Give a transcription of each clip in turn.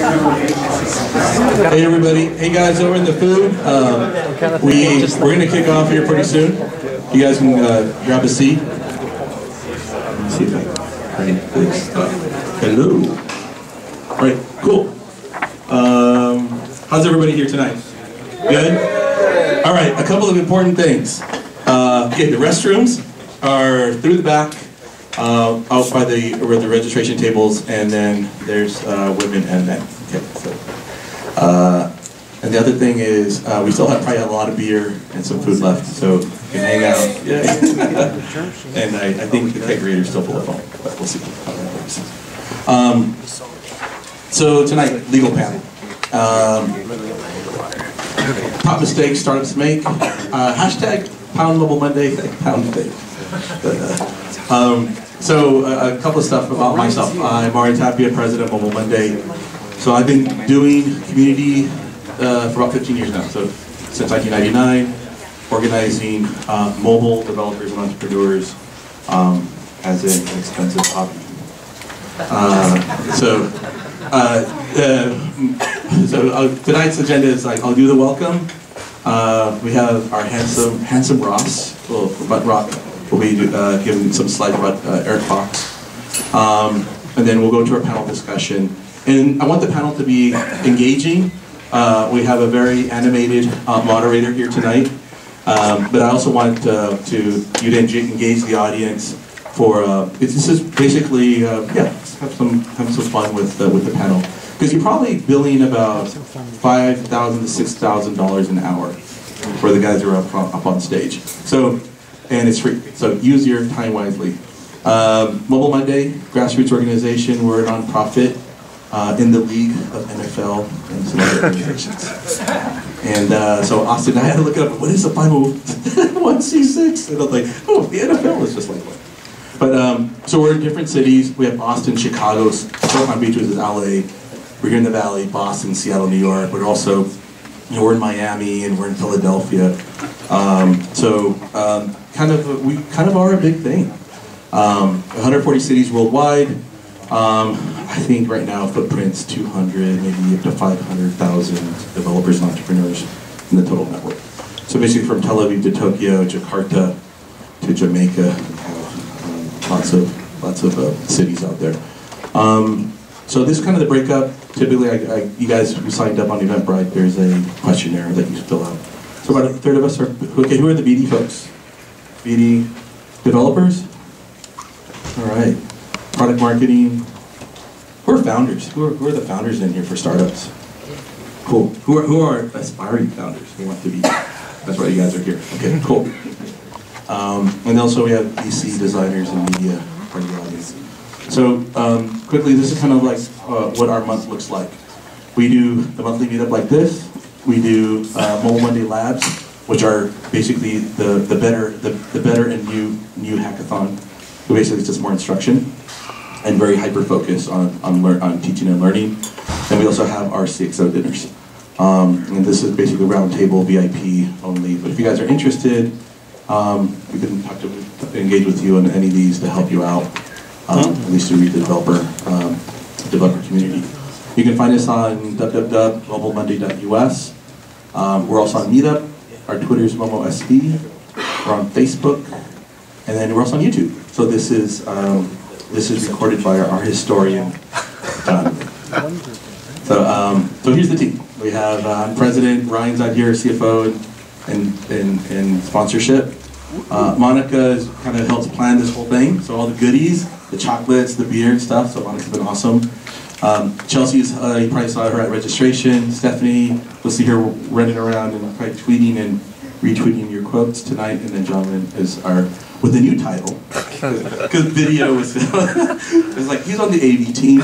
Hey everybody, hey guys over in the food, um, we, we're gonna kick off here pretty soon. You guys can uh, grab a seat. Let's see if I can stuff. Hello. All right, cool. Um, how's everybody here tonight? Good? All right, a couple of important things. Uh, okay, the restrooms are through the back, uh, out by the, the registration tables, and then there's uh, women and men. Okay, so. Uh, and the other thing is, uh, we still have probably a lot of beer and some food left, so you can hang out. Yeah. and I, I think the kegerator's still full of foam, but we'll see how that works. Um, so tonight, legal panel. Um, top mistakes startups make. Uh, hashtag pound level Monday, pound fake. But, um, so uh, a couple of stuff about myself. I'm Mario Tapia, president of Mobile Monday. So I've been doing community uh, for about 15 years now, so since 1999, organizing uh, mobile developers and entrepreneurs um, as an expensive hobby. Uh, so, uh, uh, so tonight's agenda is like I'll do the welcome. We have our handsome, handsome Ross. Well, but Rock will be uh, giving some slides about uh, Arent Fox, um, and then we'll go to our panel discussion. And I want the panel to be engaging. Uh, we have a very animated uh, moderator here tonight. Um, but I also want uh, to you to engage the audience for uh, this is basically yeah have some have some fun with with the panel because you're probably billing about five thousand to six thousand dollars an hour for the guys who are up, up on stage. So and it's free. So use your time wisely. Um, Mobile Monday grassroots organization. We're a nonprofit uh, in the league of NFL and some other organizations. And uh, so Austin, I had to look up what is a 501c6, and I was like, oh, the NFL is just like one. But um, so we're in different cities. We have Boston, Chicago, Silicon Beach, which is LA. We're here in the Valley, Boston, Seattle, New York. We're also, you know, we're in Miami and we're in Philadelphia. Um, so um, kind of, we kind of are a big thing. Um, 140 cities worldwide. Um, I think right now footprint's 200, maybe up to 500,000 developers and entrepreneurs in the total network. So basically from Tel Aviv to Tokyo, Jakarta to Jamaica, um, lots of lots of uh, cities out there. Um, so this is kind of the breakup. Typically, I, I, you guys who signed up on Eventbrite, there's a questionnaire that you fill out. So about a third of us are, okay, who are the BD folks? BD developers? All right. Product marketing, who are founders? Who are, who are the founders in here for startups? Cool. Who are, who are aspiring founders who want to be? That's why you guys are here. Okay, cool. Um, and also we have VC designers and media part of the audience. So um, quickly, this is kind of like uh, what our month looks like. We do the monthly meetup like this. We do uh, Mobile Monday Labs, which are basically the, the better the, the better and new new hackathon. So basically, it's just more instruction and very hyper focused on on, on teaching and learning. And we also have our CXO dinners. Um, and this is basically roundtable VIP only. But if you guys are interested, um, we can talk to engage with you on any of these to help you out. Um, at least to read the developer um, developer community. You can find us on www.mobilemonday.us. Um, we're also on Meetup. Our Twitter is MomoSV. We're on Facebook, and then we're also on YouTube. So this is um, this is recorded by our, our historian. So, um, so here's the team. We have uh, President Ryan's out here, CFO, and, and, and sponsorship. Uh, Monica has kind of helped plan this whole thing. So all the goodies, the chocolates, the beer and stuff. So Monica's been awesome. Um, Chelsea's, uh, you probably saw her at registration. Stephanie, we'll see her running around and probably tweeting and retweeting your quotes tonight. And then John is our with a new title because video was it's like he's on the AV team.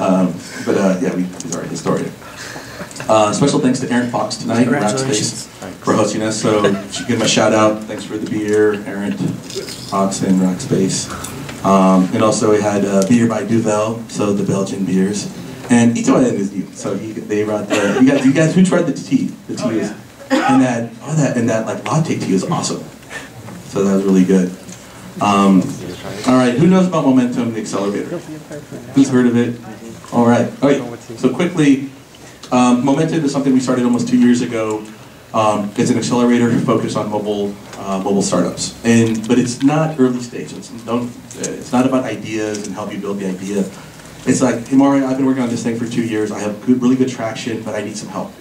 Um, but uh, yeah, we, he's our historian. Uh, special thanks to Arent Fox tonight, Rackspace, for hosting us. So give him a shout out. Thanks for the beer, Arent Fox and Rackspace. Um, and also we had uh, beer by Duvel, so the Belgian beers. And Ito En is new, so he, they brought the. You guys, you guys, who tried the tea? The tea oh, yeah. and that, oh that, and that like latte tea is awesome. So that was really good. Um, all right, who knows about Momentum, the accelerator? Who's heard of it? All right. All right. So quickly, um, Momentum is something we started almost two years ago. Um, it's an accelerator focused on mobile uh, mobile startups, and but it's not early stage. It's, don't, it's not about ideas and help you build the idea. It's like, hey Mario, I've been working on this thing for two years. I have good, really good traction, but I need some help.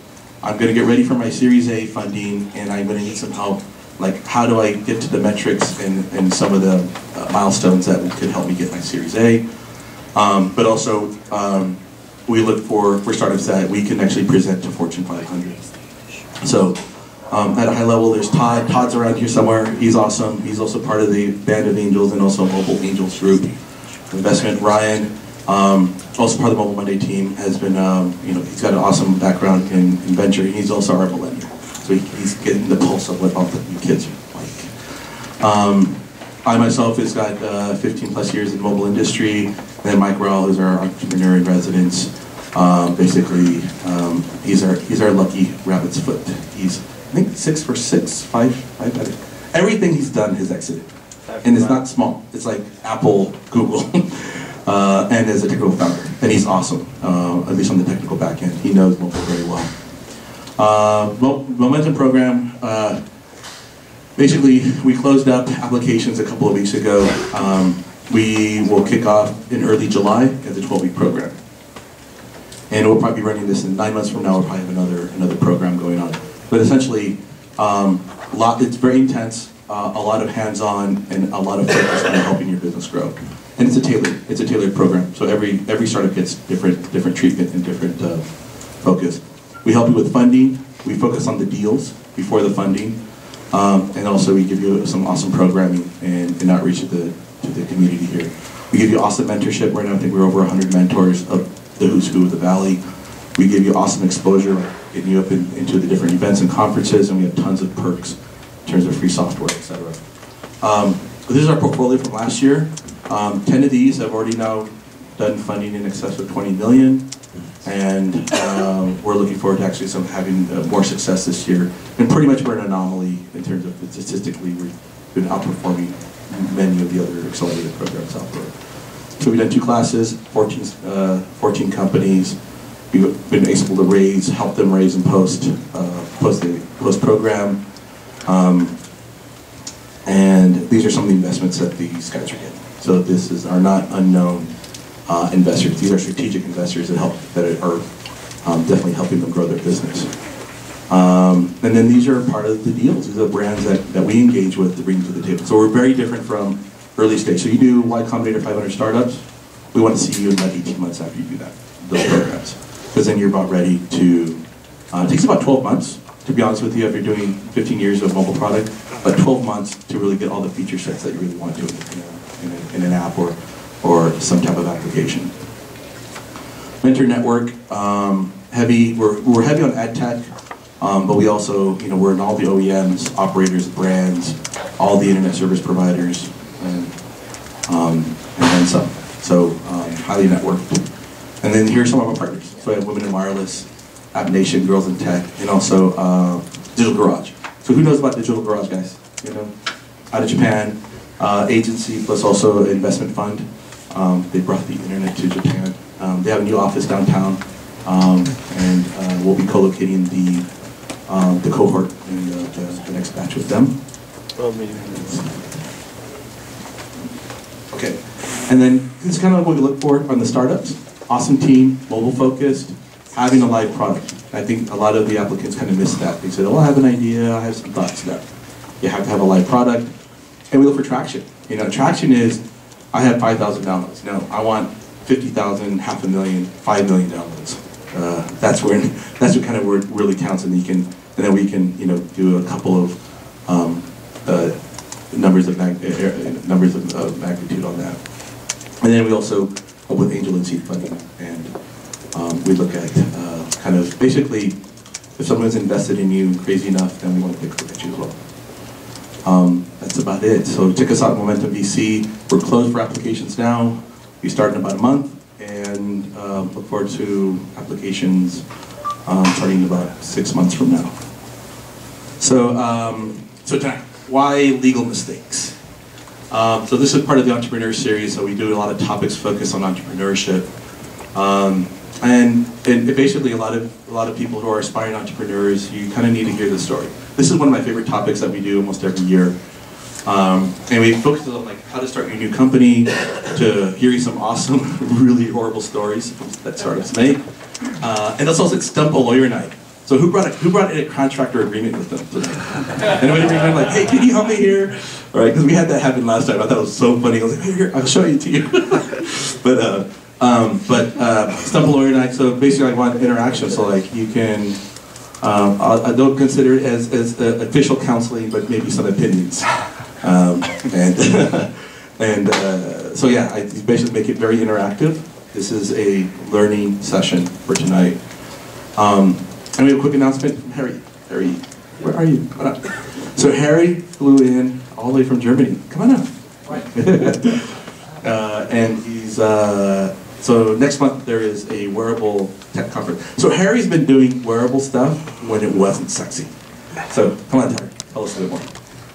I'm going to get ready for my Series A funding, and I'm going to need some help. Like, how do I get to the metrics and, and some of the uh, milestones that could help me get my Series A? Um, but also, um, we look for, for startups that we can actually present to Fortune 500. So um, at a high level, there's Todd. Todd's around here somewhere. He's awesome. He's also part of the Band of Angels and also Mobile Angels group. Investment, Ryan, um, also part of the Mobile Monday team, has been, um, you know, he's got an awesome background in, in venture. He's also our millennial. So he, he's getting the pulse of what all the kids are like. Um, I myself has got uh, 15 plus years in the mobile industry. And then Mike Rowell is our entrepreneur in residence. Um, basically, um, he's our he's our lucky rabbit's foot. He's I think six for six, five, five. I think. Everything he's done has exited, and it's not small. It's like Apple, Google, uh, and as a technical founder, and he's awesome. Uh, at least on the technical back end, he knows mobile very well. Uh, Momentum program. Uh, basically, we closed up applications a couple of weeks ago. Um, we will kick off in early July as a 12-week program. And we'll probably be running this in nine months from now. We'll probably have another another program going on. But essentially, um, lot, it's very intense, uh, a lot of hands-on, and a lot of focus on helping your business grow. And it's a tailored it's a tailored program. So every every startup gets different different treatment and different uh, focus. We help you with funding. We focus on the deals before the funding, um, and also we give you some awesome programming and, and outreach to the to the community here. We give you awesome mentorship. Right now, I think we're over 100 mentors of the who's who of the Valley. We give you awesome exposure, getting you up in, into the different events and conferences, and we have tons of perks in terms of free software, etc. Um, this is our portfolio from last year. Um, 10 of these have already now done funding in excess of 20 million, and um, we're looking forward to actually some having uh, more success this year. And pretty much we're an anomaly in terms of statistically we've been outperforming many of the other accelerated programs out there. So we've done two classes, 14, uh, 14 companies. We've been able to raise, help them raise and post, uh, post the post program. Um, and these are some of the investments that these guys are getting. So this is are not unknown uh, investors. These are strategic investors that help that are um, definitely helping them grow their business. Um, and then these are part of the deals. These are the brands that, that we engage with to bring to the table. So we're very different from early stage. So you do Y Combinator 500 startups, we want to see you in about 18 months after you do that, those programs. Because then you're about ready to, uh, it takes about 12 months, to be honest with you, if you're doing 15 years of mobile product, but 12 months to really get all the feature sets that you really want to in, a, in, an app or, or some type of application. Mentor Network, um, heavy, we're, we're heavy on ad tech, um, but we also, you know, we're in all the OEMs, operators, brands, all the internet service providers, and, um, and then some. So um, highly networked. And then here's some of our partners. So we have Women in Wireless, App Nation, Girls in Tech, and also uh, Digital Garage. So who knows about Digital Garage, guys? You know, out of Japan, uh, agency plus also investment fund. Um, they brought the internet to Japan. Um, they have a new office downtown, um, and uh, we'll be co-locating the um, the cohort and the, the, the, next batch with them. Okay, and then this is kind of what we look for on the startups. Awesome team, mobile focused, having a live product. I think a lot of the applicants kind of miss that. They said, oh, I have an idea, I have some thoughts. No, you have to have a live product. And we look for traction. You know, traction is, I have 5,000 downloads. No, I want 50,000, half a million, 5 million downloads. Uh, that's where, that's what kind of word really counts and you can, and then we can, you know, do a couple of um, uh, numbers of mag uh, numbers of, of, magnitude on that. And then we also with angel and seed funding, and um, we look at uh, kind of basically if someone's invested in you crazy enough, then we want to look at you as well. Um, that's about it. So check us out, Momentum VC. We're closed for applications now. We start in about a month, and uh, look forward to applications um, starting about six months from now. So, um, so tonight why legal mistakes? Um, so this is part of the entrepreneur series, so we do a lot of topics focused on entrepreneurship. Um, and, and basically a lot of a lot of people who are aspiring entrepreneurs, you kind of need to hear the story. This is one of my favorite topics that we do almost every year. Um, and we focus on like how to start your new company, to hear you some awesome, really horrible stories that startups make. Uh, and that's also like Stump a Lawyer Night. So who brought a, who brought in a contractor agreement with them today? Anybody in like, hey, can you help me here? All right, because we had that happen last time. I thought it was so funny. I was like, here, I'll show you to you. but uh, um, but uh, Stump a Lawyer Night. So basically, I want interaction. So like you can. Um, I don't consider it as, as uh, official counseling, but maybe some opinions. Um, and and uh, so yeah, I basically make it very interactive. This is a learning session for tonight. Um, and we have a quick announcement from Harry. Harry, where are you? So Harry flew in all the way from Germany. Come on up. uh, and he's uh, so next month there is a wearable tech conference. So Harry's been doing wearable stuff when it wasn't sexy. So come on, Harry, tell us a bit more.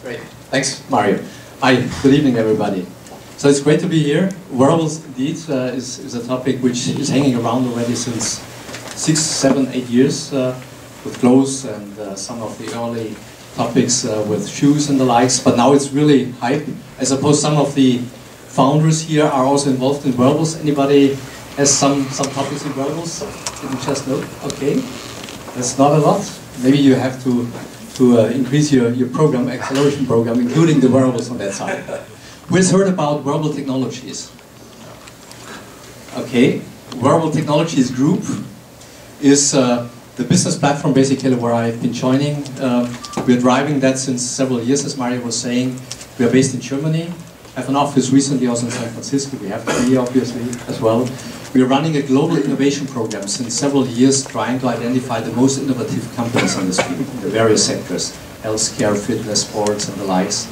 Great. Thanks, Mario. Hi, good evening, everybody. So it's great to be here. Wearables, indeed, uh, is, is a topic which is hanging around already since six, seven, eight years uh, with clothes and uh, some of the early topics uh, with shoes and the likes, but now it's really hype. I suppose some of the founders here are also involved in wearables. Anybody has some, some topics in wearables? Didn't just know? Okay, that's not a lot. Maybe you have to to uh, increase your, your program, acceleration program, including the wearables on that side. Who has heard about wearable technologies? Okay, wearable technologies group is uh, the business platform basically where I've been joining. Uh, we're driving that since several years, as Mario was saying. We are based in Germany. I have an office recently also in San Francisco. We have be obviously as well. We are running a global innovation program since several years trying to identify the most innovative companies on the street in the various sectors, healthcare, fitness, sports, and the likes.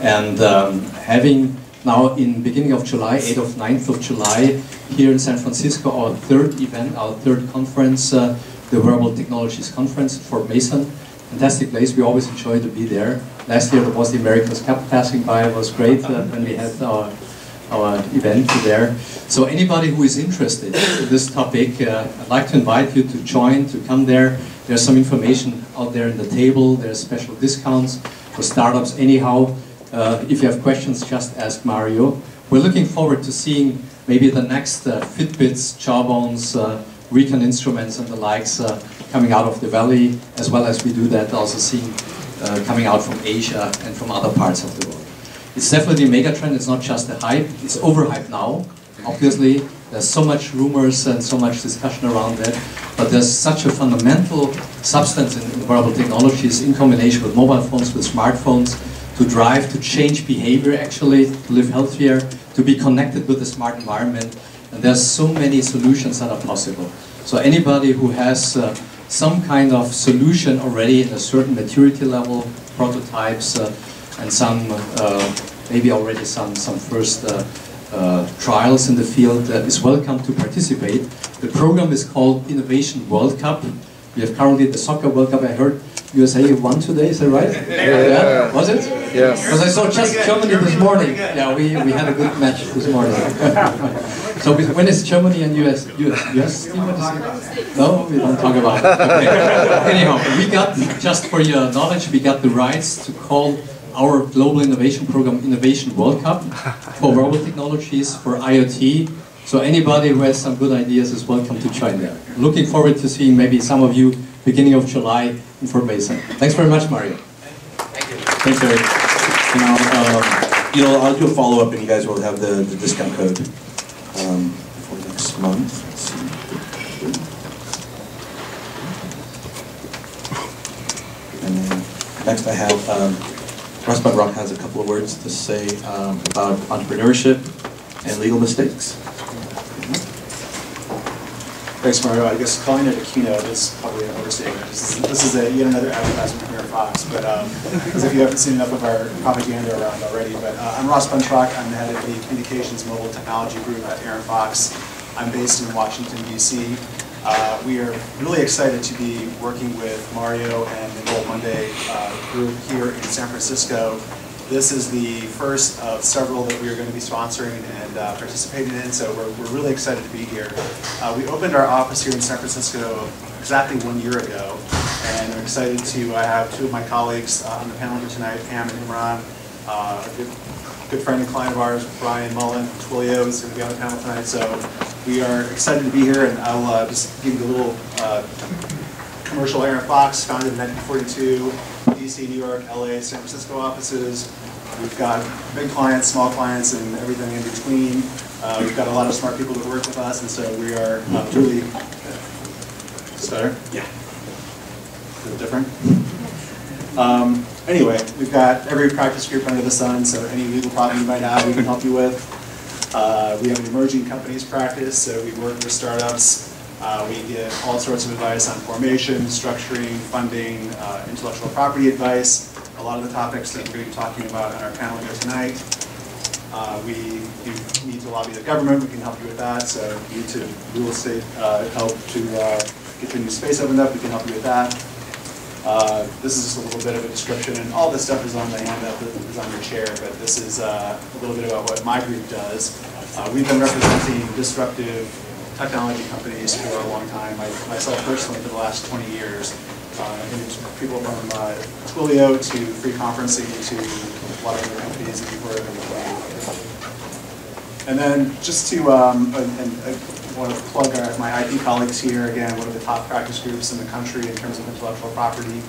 And um, having now in beginning of July, 8th of 9th of July, here in San Francisco, our third event, our third conference, uh, the Wearable Technologies Conference Fort Mason. Fantastic place, we always enjoy to be there. Last year there was the America's Cup passing by, it was great uh, when we had our, our event there. So anybody who is interested in this topic, uh, I'd like to invite you to join, to come there. There's some information out there in the table, there's special discounts for startups anyhow. Uh, if you have questions, just ask Mario. We're looking forward to seeing maybe the next uh, Fitbits, Jawbones, uh, Recon instruments and the likes uh, coming out of the valley, as well as we do that also seeing coming out from Asia and from other parts of the world. It's definitely a mega trend, it's not just a hype, it's overhyped now, obviously. There's so much rumors and so much discussion around that, but there's such a fundamental substance in, in wearable technologies in combination with mobile phones, with smartphones, to drive, to change behavior actually, to live healthier, to be connected with the smart environment. And there's so many solutions that are possible. So anybody who has uh, some kind of solution already in a certain maturity level, prototypes, uh, and some, uh, maybe already some, some first uh, uh, trials in the field uh, is welcome to participate. The program is called Innovation World Cup. We have currently the Soccer World Cup. I heard USA won today, is that right? Yeah. yeah. Was it? Yes. Because I saw just Germany this morning. Yeah, we, we had a good match this morning. so when is Germany and US? US, US team? No, we don't talk about it. Okay. Anyhow, we got, just for your knowledge, we got the rights to call our global innovation program Innovation World Cup for wearable technologies, for IoT. So anybody who has some good ideas is welcome to join there. Looking forward to seeing maybe some of you beginning of July in Fort Mason. Thanks very much, Mario. Thank you. Thanks, Eric. You know, um, you know, I'll do a follow up, and you guys will have the, the discount code um, for next month. Let's see. And then next, I have um, Ross Buntrock has a couple of words to say um, about entrepreneurship and legal mistakes. Thanks, Mario. I guess calling it a keynote is probably an overstatement. This is, this is a, yet another advertisement from Arent Fox, but um, if you haven't seen enough of our propaganda around already. But uh, I'm Ross Buntrock. I'm the head of the Communications Mobile Technology Group at Arent Fox. I'm based in Washington, D.C. Uh, we are really excited to be working with Mario and the Gold Monday uh, group here in San Francisco This is the first of several that we are going to be sponsoring and uh, participating in, so we're, we're really excited to be here. Uh, we opened our office here in San Francisco exactly one year ago, and I'm excited to uh, have two of my colleagues uh, on the panel here tonight, Pam and Imran, uh, a good, good friend and client of ours, Brian Mullen from Twilio is going to be on the panel tonight, so we are excited to be here, and I'll just give you a little commercial Arent Fox, founded in 1942, DC, New York, LA, San Francisco offices. We've got big clients, small clients, and everything in between. Uh, we've got a lot of smart people that work with us, and so we are uh, really. Is this better? Yeah. Is it different? Um, anyway, we've got every practice group under the sun, so any legal problem you might have, we can help you with. Uh, we have an emerging companies practice, so we work with startups. Uh, we give all sorts of advice on formation, structuring, funding, uh, intellectual property advice, a lot of the topics that we're going to be talking about on our panel here tonight. Uh, we need to lobby the government, we can help you with that. So you need to real estate uh, help to uh, get your new space opened up, we can help you with that. Uh, this is just a little bit of a description, and all this stuff is on the handout that is on your chair, but this is a little bit about what my group does. We've been representing disruptive technology companies for a long time, I, myself personally for the last 20 years. Uh, people from uh, Twilio to free conferencing to a lot of other companies that heard of. And then just to, um, and, and want to plug our, my IP colleagues here, again, one of the top practice groups in the country in terms of intellectual property,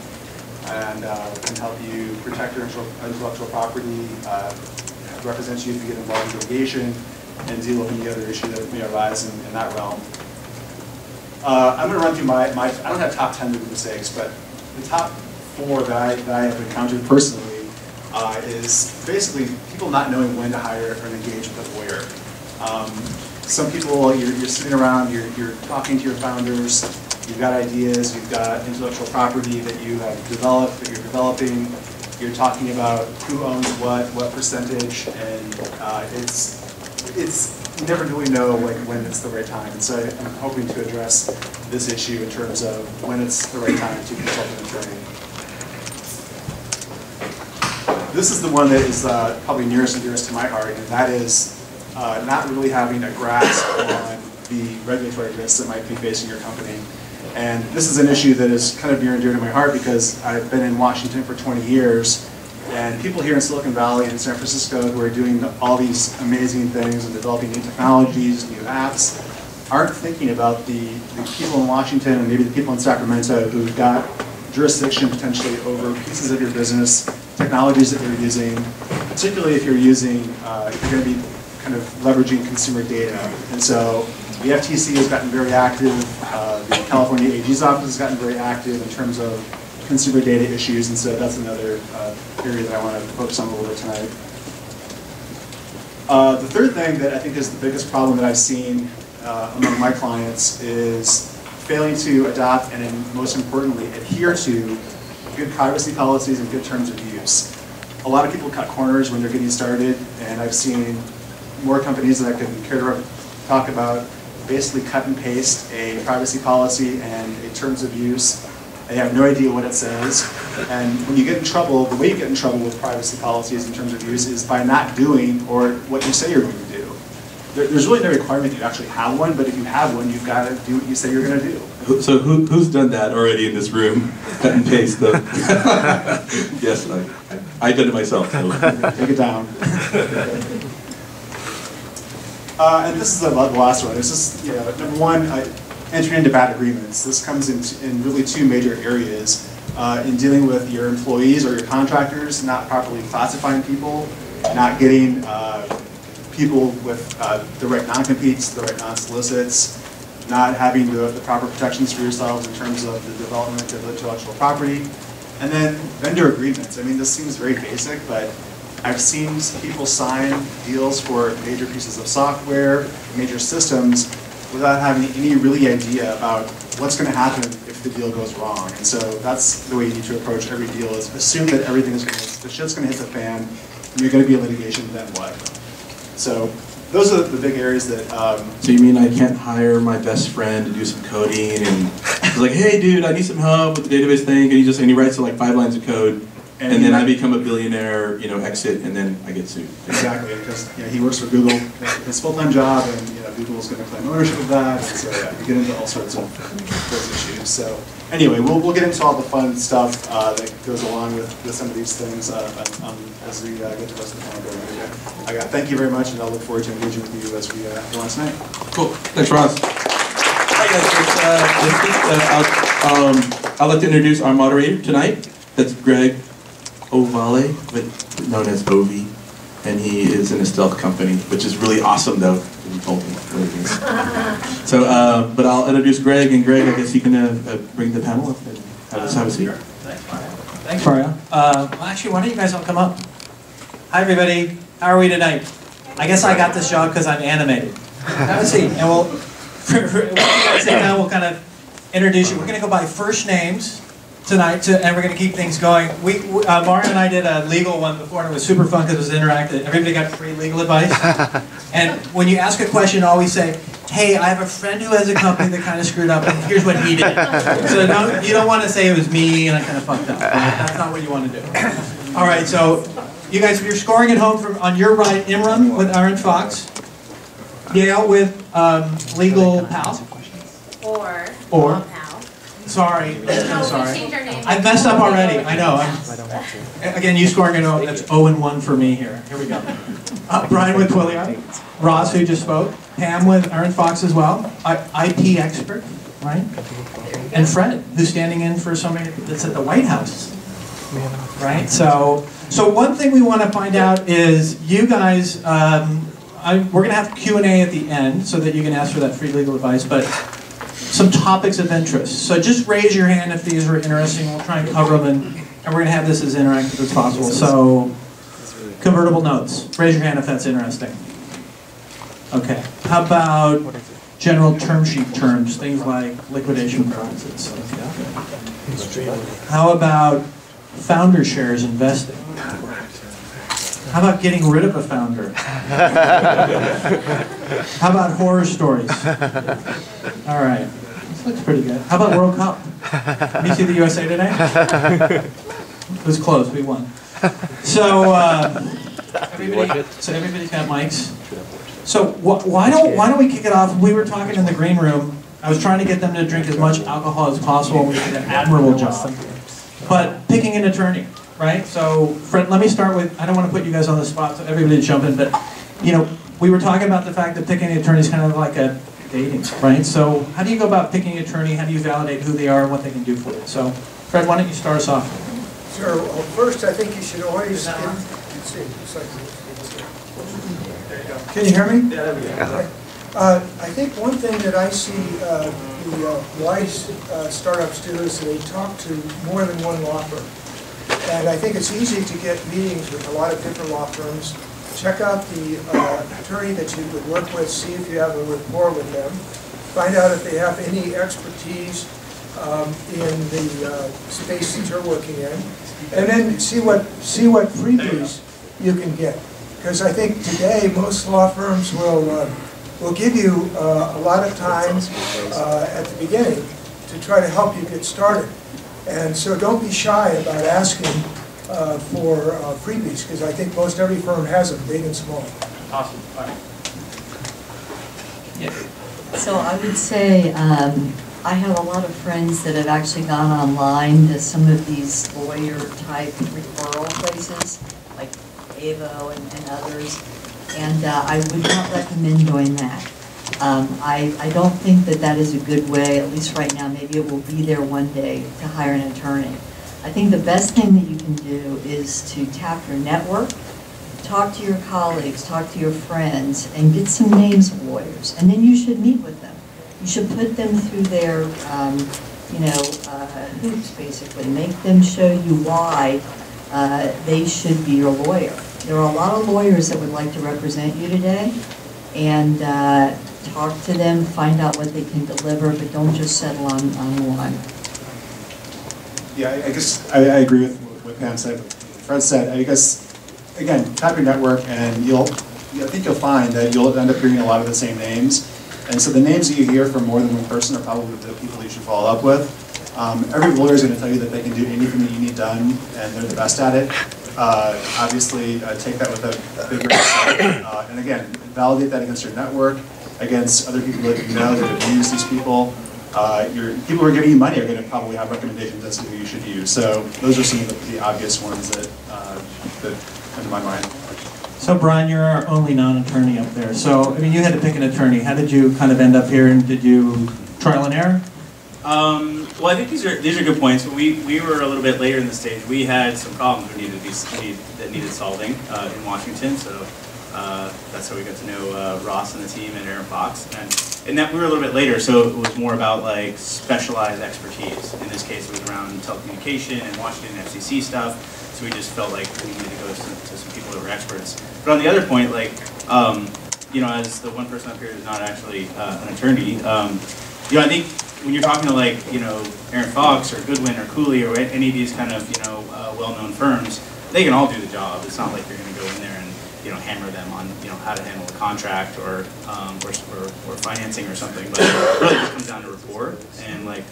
and uh, can help you protect your intellectual property, uh, represent you if you get involved in litigation, and deal with any other issue that may arise in, in that realm. Uh, I'm going to run through my, my, I don't have top 10 legal mistakes, but the top four that I, that I have encountered personally uh, is basically people not knowing when to hire or engage with a lawyer. Um, some people, you're, you're sitting around, you're, you're talking to your founders, you've got ideas, you've got intellectual property that you have developed, that you're developing, you're talking about who owns what, what percentage, and uh, it's, it's, you never really know like when it's the right time. And so I'm hoping to address this issue in terms of when it's the right time to consult an attorney. This is the one that is uh, probably nearest and dearest to my heart, and that is uh, not really having a grasp on the regulatory risks that might be facing your company. And this is an issue that is kind of near and dear to my heart because I've been in Washington for 20 years, and people here in Silicon Valley and San Francisco who are doing all these amazing things and developing new technologies, new apps, aren't thinking about the, the people in Washington and maybe the people in Sacramento who've got jurisdiction potentially over pieces of your business, technologies that you're using, particularly if you're using, uh, if you're going to be kind of leveraging consumer data. And so the FTC has gotten very active, uh, the California AG's office has gotten very active in terms of consumer data issues, and so that's another uh, area that I want to focus on a little bit tonight. Uh, the third thing that I think is the biggest problem that I've seen uh, among my clients is failing to adopt and, most importantly, adhere to good privacy policies and good terms of use. A lot of people cut corners when they're getting started, and I've seen more companies that I can care to talk about basically cut and paste a privacy policy and a terms of use. They have no idea what it says. And when you get in trouble, the way you get in trouble with privacy policies in terms of use is by not doing or what you say you're going to do. There, there's really no requirement that you actually have one, but if you have one, you've got to do what you say you're going to do. So who, who's done that already in this room? Cut and paste the. yes, I, I did it myself. So. Take it down. Uh, and this is the, the last one. This is, you know, number one, uh, entering into bad agreements. This comes in, in really two major areas. Uh, in dealing with your employees or your contractors, not properly classifying people, not getting uh, people with uh, the right non-competes, the right non-solicits, not having the, the proper protections for yourselves in terms of the development of intellectual property, and then vendor agreements. I mean, this seems very basic, but I've seen people sign deals for major pieces of software, major systems, without having any really idea about what's going to happen if the deal goes wrong. And so that's the way you need to approach every deal is assume that everything is going to, the shit's going to hit the fan, you're going to be in litigation, then what? So those are the big areas that. Um, so you mean I can't hire my best friend to do some coding and he's like, hey dude, I need some help with the database thing. and he just and he writes like five lines of code and then I become a billionaire, you know, exit, and then I get sued. Exactly, because you know, he works for Google, his full-time job, and you know, Google is going to claim ownership of that, and so yeah, you get into all sorts of those issues. So anyway, we'll, we'll get into all the fun stuff uh, that goes along with, with some of these things uh, um, as we uh, get the rest of the panel going. Okay. I got, thank you very much, and I'll look forward to engaging with you as we uh, go on tonight. Cool, thanks Ross. Hi guys, let's, uh, let's uh, I'll, um, I'd like to introduce our moderator tonight. That's Greg Ovale, but known as Ovi, and he is in a stealth company, which is really awesome though. He told me what it is. So, uh, but I'll introduce Greg, and Greg, I guess you can uh, uh, bring the panel up and have us have a seat. Thanks, Mario. Thanks, Uh, well, actually, why don't you guys all come up? Hi, everybody. How are we tonight? I guess I got this job because I'm animated. Have a seat, and we'll, for, for, once you sit down, we'll kind of introduce you. We're going to go by first names tonight, to, and we're going to keep things going. We, we- uh, Mario and I did a legal one before, and it was super fun because it was interactive. Everybody got free legal advice. And when you ask a question, always say, "Hey, I have a friend who has a company that kind of screwed up, and here's what he did." So no, you don't want to say it was me and I kind of fucked up. That's not what you want to do. All right, so you guys, if you're scoring at home from on your right, Imran with Arent Fox, Yale with um, Legal Pal. Or. Or. Pal. Sorry, I'm No, sorry. changed our. I messed up already. I know. I'm, again, you scoring at home. That's 0 and 1 for me here. Here we go. Uh, Brian with Twilio. Ross, who just spoke. Pam with Arent Fox as well. I, IP expert, right? And Fred, who's standing in for somebody that's at the White House. Right? So, so one thing we want to find out is you guys. Um, I, we're going to have Q and A at the end so that you can ask for that free legal advice. But some topics of interest. So just raise your hand if these are interesting. We'll try and cover them, and, and we're going to have this as interactive as possible. So, convertible notes. Raise your hand if that's interesting. Okay. How about general term sheet terms, things like liquidation clauses? How about founder shares investing? How about getting rid of a founder? How about horror stories? All right. This looks pretty good. How about World Cup? Did you see the USA today? It was close. We won. So, uh, everybody, so everybody's got mics. So wh- why don't why don't we kick it off? We were talking in the green room. I was trying to get them to drink as much alcohol as possible. We did an admirable job. But picking an attorney, right? So, Fred, let me start with. I don't want to put you guys on the spot, so everybody jump in. But you know, we were talking about the fact that picking an attorney is kind of like a dating, right? So, how do you go about picking an attorney? How do you validate who they are and what they can do for you? So, Fred, why don't you start us off? Sure, well, first, I think you should always, let's see, it's like. Can you hear me? Yeah, there we go. Uh, I think one thing that I see uh, the uh, wise uh, startups do is they talk to more than one law firm. And I think it's easy to get meetings with a lot of different law firms. Check out the uh, attorney that you would work with, see if you have a rapport with them. Find out if they have any expertise um, in the uh, space that you're working in. And then see what, see what freebies you can get. Because I think today, most law firms will, uh, will give you uh, a lot of time uh, at the beginning to try to help you get started. And so don't be shy about asking uh, for uh, freebies, because I think most every firm has them, big and small. Awesome. All right. So I would say, um, I have a lot of friends that have actually gone online to some of these lawyer-type referral places, like Avvo and, and others, and uh, I would not recommend doing that. Um, I, I don't think that that is a good way, at least right now, maybe it will be there one day, to hire an attorney. I think the best thing that you can do is to tap your network, talk to your colleagues, talk to your friends, and get some names of lawyers, and then you should meet with them. You should put them through their, um, you know, uh, hoops, basically. Make them show you why uh, they should be your lawyer. There are a lot of lawyers that would like to represent you today, and uh, talk to them, find out what they can deliver, but don't just settle on, on one. Yeah, I I guess I, I agree with what Pam said, Fred said. I guess, again, tap your network and you'll, I think you'll find that you'll end up hearing a lot of the same names. And so the names that you hear from more than one person are probably the people you should follow up with. Um, every lawyer is going to tell you that they can do anything that you need done, and they're the best at it. Uh, obviously, uh, take that with a, big grain of salt. Uh, and again, validate that against your network, against other people that you know that have used these people. Uh, your people who are giving you money are going to probably have recommendations as to who you should use. So those are some of the, the obvious ones that uh, that come to my mind. So Brian, you're our only non-attorney up there. So, I mean, you had to pick an attorney. How did you kind of end up here and did you trial and error? Um, well, I think these are these are good points. We we were a little bit later in the stage. We had some problems we needed to be need, that needed solving uh, in Washington. So uh, that's how we got to know uh, Ross and the team and Arent Fox. And and that we were a little bit later, so it was more about like specialized expertise. In this case, it was around telecommunication and Washington FCC stuff. So we just felt like we needed to go to, to some people that were experts. But on the other point, like um, you know, as the one person up here who's not actually uh, an attorney, um, you know, I think when you're talking to like, you know, Arent Fox or Goodwin or Cooley or any of these kind of, you know, uh, well-known firms, they can all do the job. It's not like you're going to go in there and, you know, hammer them on, you know, how to handle a contract or, um, or, or, or financing or something. But really just comes down to rapport and like,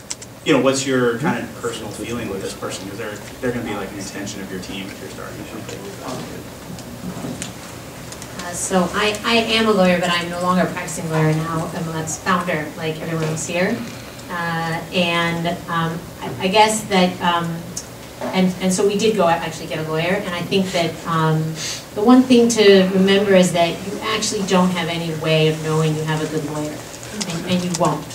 you know, what's your kind of personal feeling with this person? Because they're, they're going to be like an extension of your team if you're starting something. Uh, So I, I am a lawyer, but I'm no longer a practicing lawyer now. I'm a founder, like everyone else here. Uh, And um, I I guess that, um, and, and so we did go actually get a lawyer. And I think that um, the one thing to remember is that you actually don't have any way of knowing you have a good lawyer. And, and you won't.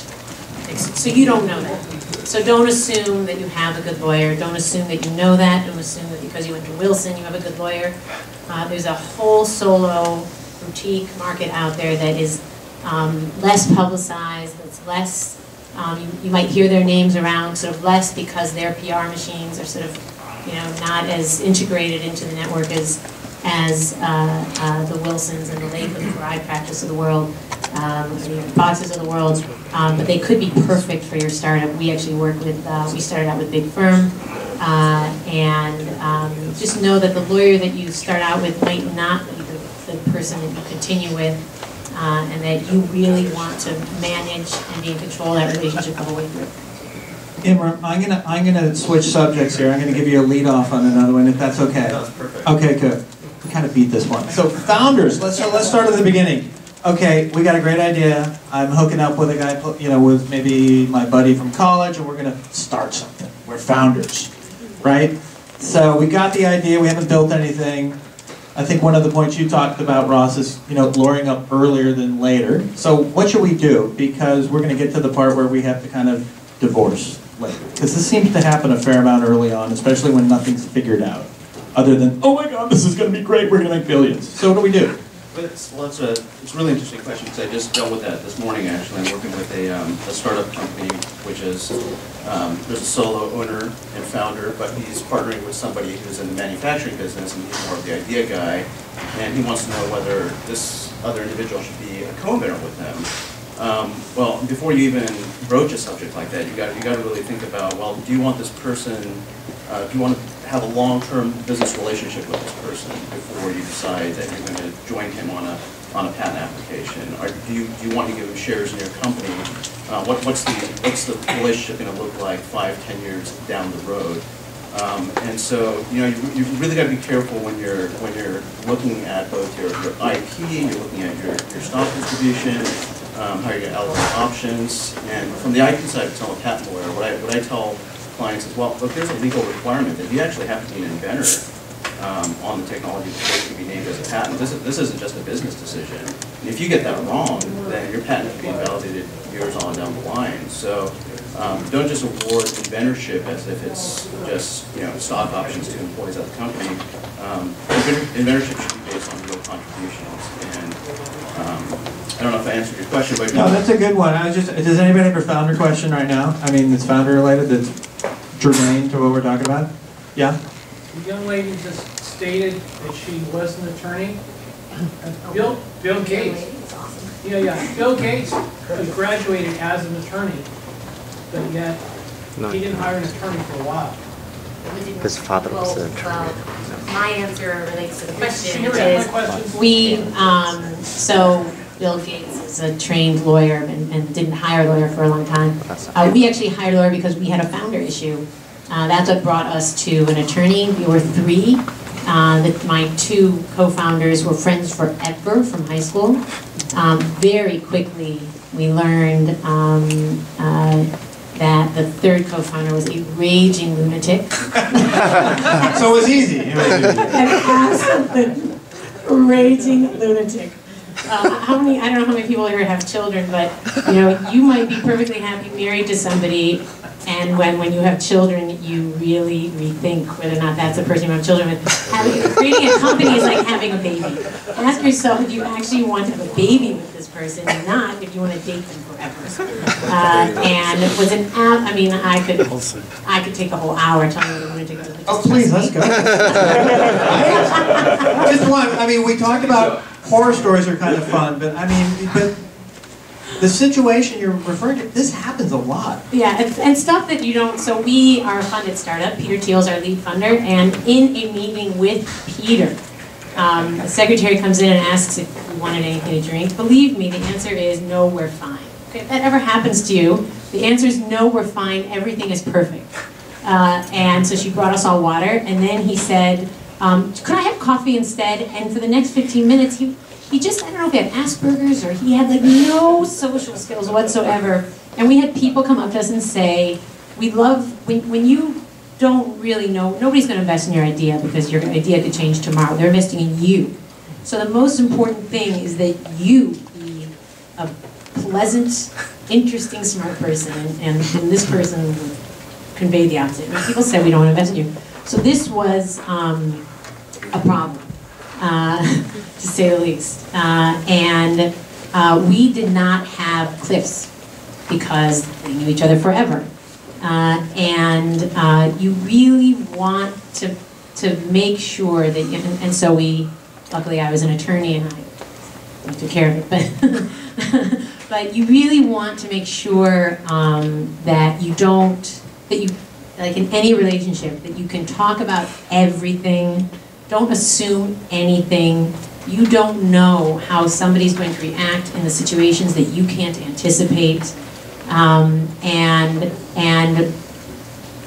So you don't know that. So don't assume that you have a good lawyer. Don't assume that you know that. Don't assume that because you went to Wilson, you have a good lawyer. Uh, there's a whole solo boutique market out there that is um, less publicized, that's less, um, you, you might hear their names around sort of less because their PR machines are sort of, you know, not as integrated into the network as, as uh, uh, the Wilsons and the Lathams or iPractice of the world, um, the Foxes of the world, um, but they could be perfect for your startup. We actually work with, uh, we started out with Big Firm, uh, and um, just know that the lawyer that you start out with might not be the, the person that you continue with, uh, and that you really want to manage and be in control of that relationship all the way through. Imran, I'm gonna, I'm gonna switch subjects here. I'm gonna give you a lead off on another one, if that's okay. That's perfect. Okay, good. We kind of beat this one. So founders, let's, so let's start at the beginning. Okay, we got a great idea. I'm hooking up with a guy, you know, with maybe my buddy from college, and we're gonna start something. We're founders, right? So we got the idea, we haven't built anything. I think one of the points you talked about, Ross, is, you know, luring up earlier than later. So what should we do? Because we're gonna get to the part where we have to kind of divorce later. Because this seems to happen a fair amount early on, especially when nothing's figured out. Other than, oh my God, this is gonna be great, we're gonna make billions. So what do we do? But it's, well, it's a, it's a really interesting question, because I just dealt with that this morning, actually. I'm working with a, um, a startup company, which is, um, there's a solo owner and founder, but he's partnering with somebody who's in the manufacturing business, and he's more of the idea guy, and he wants to know whether this other individual should be a co-inventor with them. Um, well, before you even broach a subject like that, you got, you got to really think about, well, do you want this person, uh, do you want to have a long-term business relationship with this person before you decide that you're going to join him on a, on a patent application? Or do you, do you want to give him shares in your company? Uh, what, what's the, what's the relationship going to look like five, ten years down the road? Um, and so, you know, you, you really got to be careful when you're, when you're looking at both your, your IP, you're looking at your, your stock distribution, um, how you're going to options. And from the IP side, tell a patent lawyer, what I, what I tell clients is, well, look, there's a legal requirement that you actually have to be an inventor um, on the technology before it can be named as a patent. This, is, this isn't just a business decision. And if you get that wrong, then your patent can be invalidated years on down the line. So um, don't just award inventorship as if it's just, you know, stock options to employees at the company. Um, inventorship should be based on real contributions. And um, I don't know if I answered your question, but. No, that's a good one. I was just, does anybody have a founder question right now? I mean, it's founder related, that's germane to what we're talking about? Yeah? The young lady just stated that she was an attorney. Bill, Bill Gates, yeah, yeah, Bill Gates was graduated as an attorney, but yet he didn't hire an attorney for a while. His father was an Well, attorney. well, My answer relates to the question, which is, we, um, so Bill Gates is a trained lawyer and, and didn't hire a lawyer for a long time. Uh, we actually hired a lawyer because we had a founder issue. Uh, that's what brought us to an attorney. We were three. Uh, that my two co-founders were friends forever from high school. Um, very quickly, we learned um, uh, that the third co-founder was a raging lunatic. So it was easy. It was easy. An absolute raging lunatic. Uh, how many? I don't know how many people here have children, but you know, you might be perfectly happy married to somebody, and when when you have children, you really rethink whether or not that's the person you have children with. Having, creating a company is like having a baby. Ask yourself if you actually want to have a baby with this person, and not if you want to date them forever. Uh, and it was an app. I mean, I could I could take a whole hour telling you what a lunatic was. but Oh, please, let's go. Just one, I mean, we talked about horror stories are kind of fun, but I mean, but the situation you're referring to, this happens a lot. Yeah, and, stuff that you don't, so we are a funded startup, Peter Thiel's our lead funder, and in a meeting with Peter, um, the secretary comes in and asks if we wanted anything to drink. Believe me, the answer is no, we're fine. If that ever happens to you, the answer is no, we're fine, everything is perfect. Uh, and so she brought us all water, and then he said, um, could I have coffee instead? And for the next 15 minutes, he, he just, I don't know if he had Asperger's or he had like no social skills whatsoever. And we had people come up to us and say, we love, when, when you don't really know, nobody's gonna invest in your idea because your idea could change tomorrow. They're investing in you. So the most important thing is that you be a pleasant, interesting, smart person, and, and this person will convey the opposite. Mean, people say we don't want to invest in you. So this was um, a problem, uh, to say the least. Uh, and uh, we did not have cliffs because we knew each other forever. Uh, and uh, you really want to, to make sure that, you, and, and so we, luckily I was an attorney and I, took care of it, but, but you really want to make sure um, that you don't, that you, like in any relationship, that you can talk about everything, don't assume anything. You don't know how somebody's going to react in the situations that you can't anticipate. Um, and, and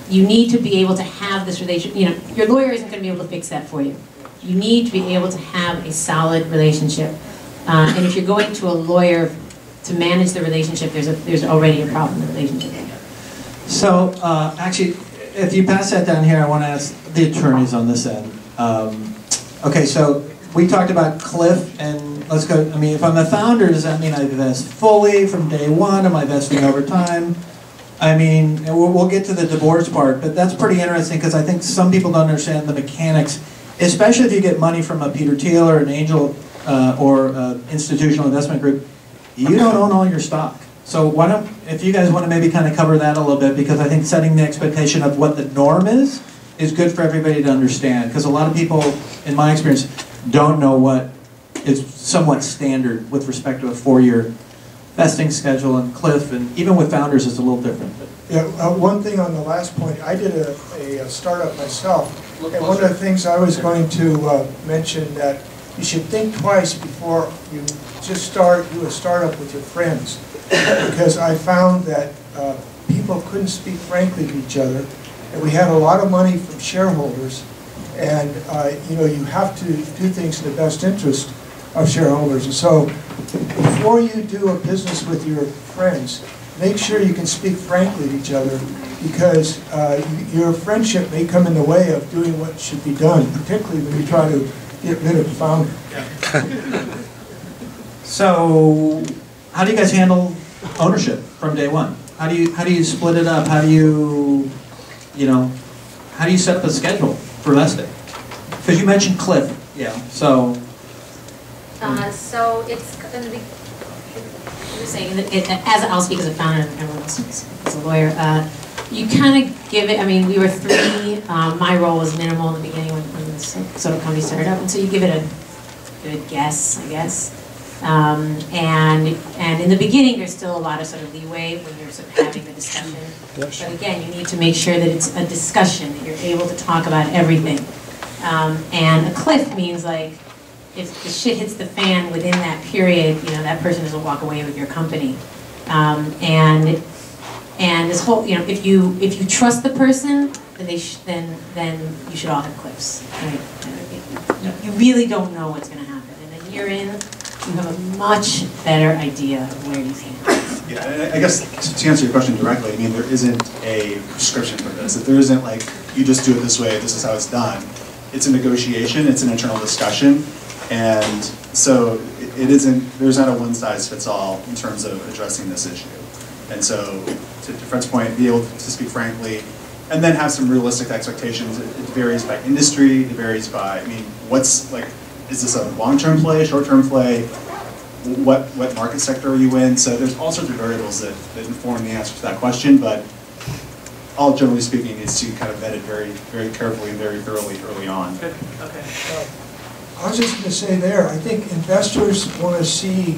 you need to be able to have this relationship. you know, your lawyer isn't going to be able to fix that for you. You need to be able to have a solid relationship. Uh, and if you're going to a lawyer to manage the relationship, there's, a, there's already a problem in the relationship. So, uh, actually, if you pass that down here, I want to ask the attorneys on this end. Um, okay, so we talked about Cliff, and let's go. I mean, if I'm a founder, does that mean I invest fully from day one? Am I investing over time? I mean, we'll, we'll get to the divorce part, but that's pretty interesting because I think some people don't understand the mechanics, especially if you get money from a Peter Thiel or an angel uh, or uh, institutional investment group. You don't own all your stock. So why don't, if you guys want to maybe kind of cover that a little bit, because I think setting the expectation of what the norm is, is good for everybody to understand. Because a lot of people, in my experience, don't know what is somewhat standard with respect to a four-year vesting schedule and cliff, and even with founders, it's a little different. But Yeah, uh, one thing on the last point, I did a, a startup myself, and one of the things I was going to uh, mention that you should think twice before you just start, do a startup with your friends. Because I found that uh, people couldn't speak frankly to each other, and we had a lot of money from shareholders, and, uh, you know, you have to do things in the best interest of shareholders. And so, before you do a business with your friends, make sure you can speak frankly to each other, because uh, your friendship may come in the way of doing what should be done, particularly when you try to get rid of the founder. So, how do you guys handle ownership from day one? How do you how do you split it up? How do you, you know, how do you set up a schedule for vesting? Because you mentioned Cliff, yeah. So, Uh, so it's gonna be, you're saying, that it- as, I'll speak as a founder, and everyone else as a lawyer, uh, you kind of give it, I mean, we were three, um, my role was minimal in the beginning when, when sort of company started up, and so you give it a good guess, I guess. Um, and, and in the beginning, there's still a lot of sort of leeway when you're sort of having the discussion. But again, you need to make sure that it's a discussion, that you're able to talk about everything. Um, and a cliff means like, if the shit hits the fan within that period, you know, that person doesn't walk away with your company. Um, and, and this whole, you know, if you, if you trust the person, then they, sh- then, then you should all have cliffs. right? You- You really don't know what's gonna happen, and a year in, you have a much better idea of where you stand. Yeah, I guess to answer your question directly, I mean, there isn't a prescription for this. If there isn't like, you just do it this way, this is how it's done. It's a negotiation, it's an internal discussion, and so it it isn't, there's not a one size fits all in terms of addressing this issue. And so, to to Fred's point, be able to speak frankly, and then have some realistic expectations. It it varies by industry, it varies by, I mean, what's like, is this a long-term play, short-term play? what, what market sector are you in? So there's all sorts of variables that, that inform the answer to that question, but all generally speaking is to kind of vet it very, very carefully and very thoroughly early on. Good, okay. I was just going to say there, I think investors want to see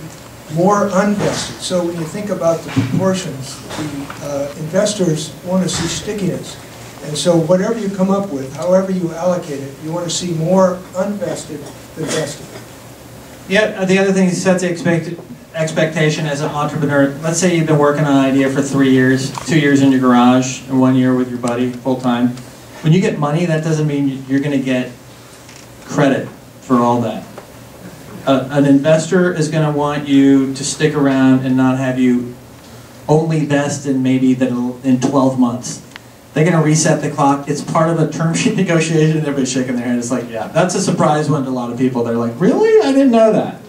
more unvested. So when you think about the proportions, the uh, investors want to see stickiness. And so whatever you come up with, however you allocate it, you want to see more unvested vested. Yeah, uh, the other thing is set the expect, expectation as an entrepreneur. Let's say you've been working on an idea for three years, two years in your garage, and one year with your buddy, full time. When you get money, that doesn't mean you're going to get credit for all that. Uh, an investor is going to want you to stick around and not have you only vest in maybe the, in 12 months. They're going to reset the clock. It's part of a term sheet negotiation. Everybody's shaking their head. It's like, yeah, that's a surprise one to a lot of people. They're like, really? I didn't know that.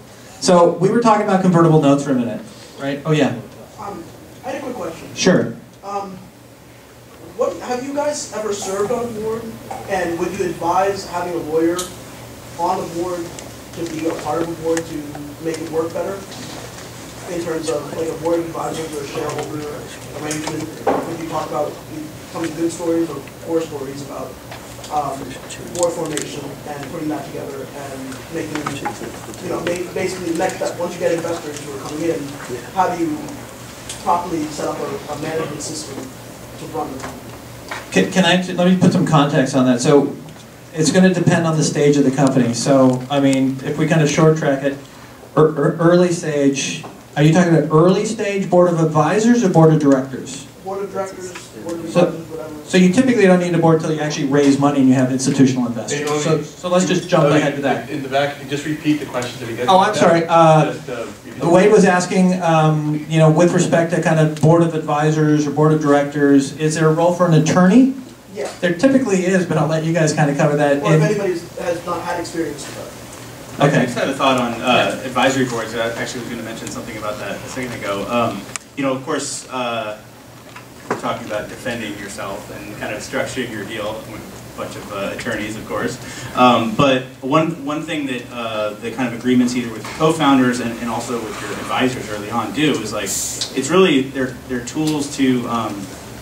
So we were talking about convertible notes for a minute, right? Oh yeah, Um, I had a quick question. sure. Um, what, have you guys ever served on a board? And would you advise having a lawyer on the board to be a part of a board to make it work better? In terms of like a board of advisors or shareholder arrangement? Would you talk about, you tell me good stories or poor stories about um, board formation and putting that together and making, you know, basically next step, once you get investors who are coming in, how do you properly set up a, a management system to run the company? Can, can I, let me put some context on that. So it's going to depend on the stage of the company. So, I mean, if we kind of short track it, ear- ear- early stage, are you talking about early stage board of advisors or board of directors? Board of directors, board of So- advisors, whatever. So you typically don't need a board until you actually raise money and you have institutional investors. Hey, So, so let's just jump let me- ahead to that. In the back, just repeat the question that we get? Oh, I'm sorry, uh, Just, uh. Wade was asking, um, you know, with respect to kind of board of advisors or board of directors, is there a role for an attorney? Yeah, There typically is, but I'll let you guys kind of cover that. or if anybody has not had experience that. I Okay. just had a thought on uh, advisory boards. I actually was going to mention something about that a second ago. Um, You know, of course, uh, we're talking about defending yourself and kind of structuring your deal with a bunch of uh, attorneys, of course. Um, But one, one thing that uh, the kind of agreements either with co-founders and and also with your advisors early on do is like, it's really, they're, they're tools to, um,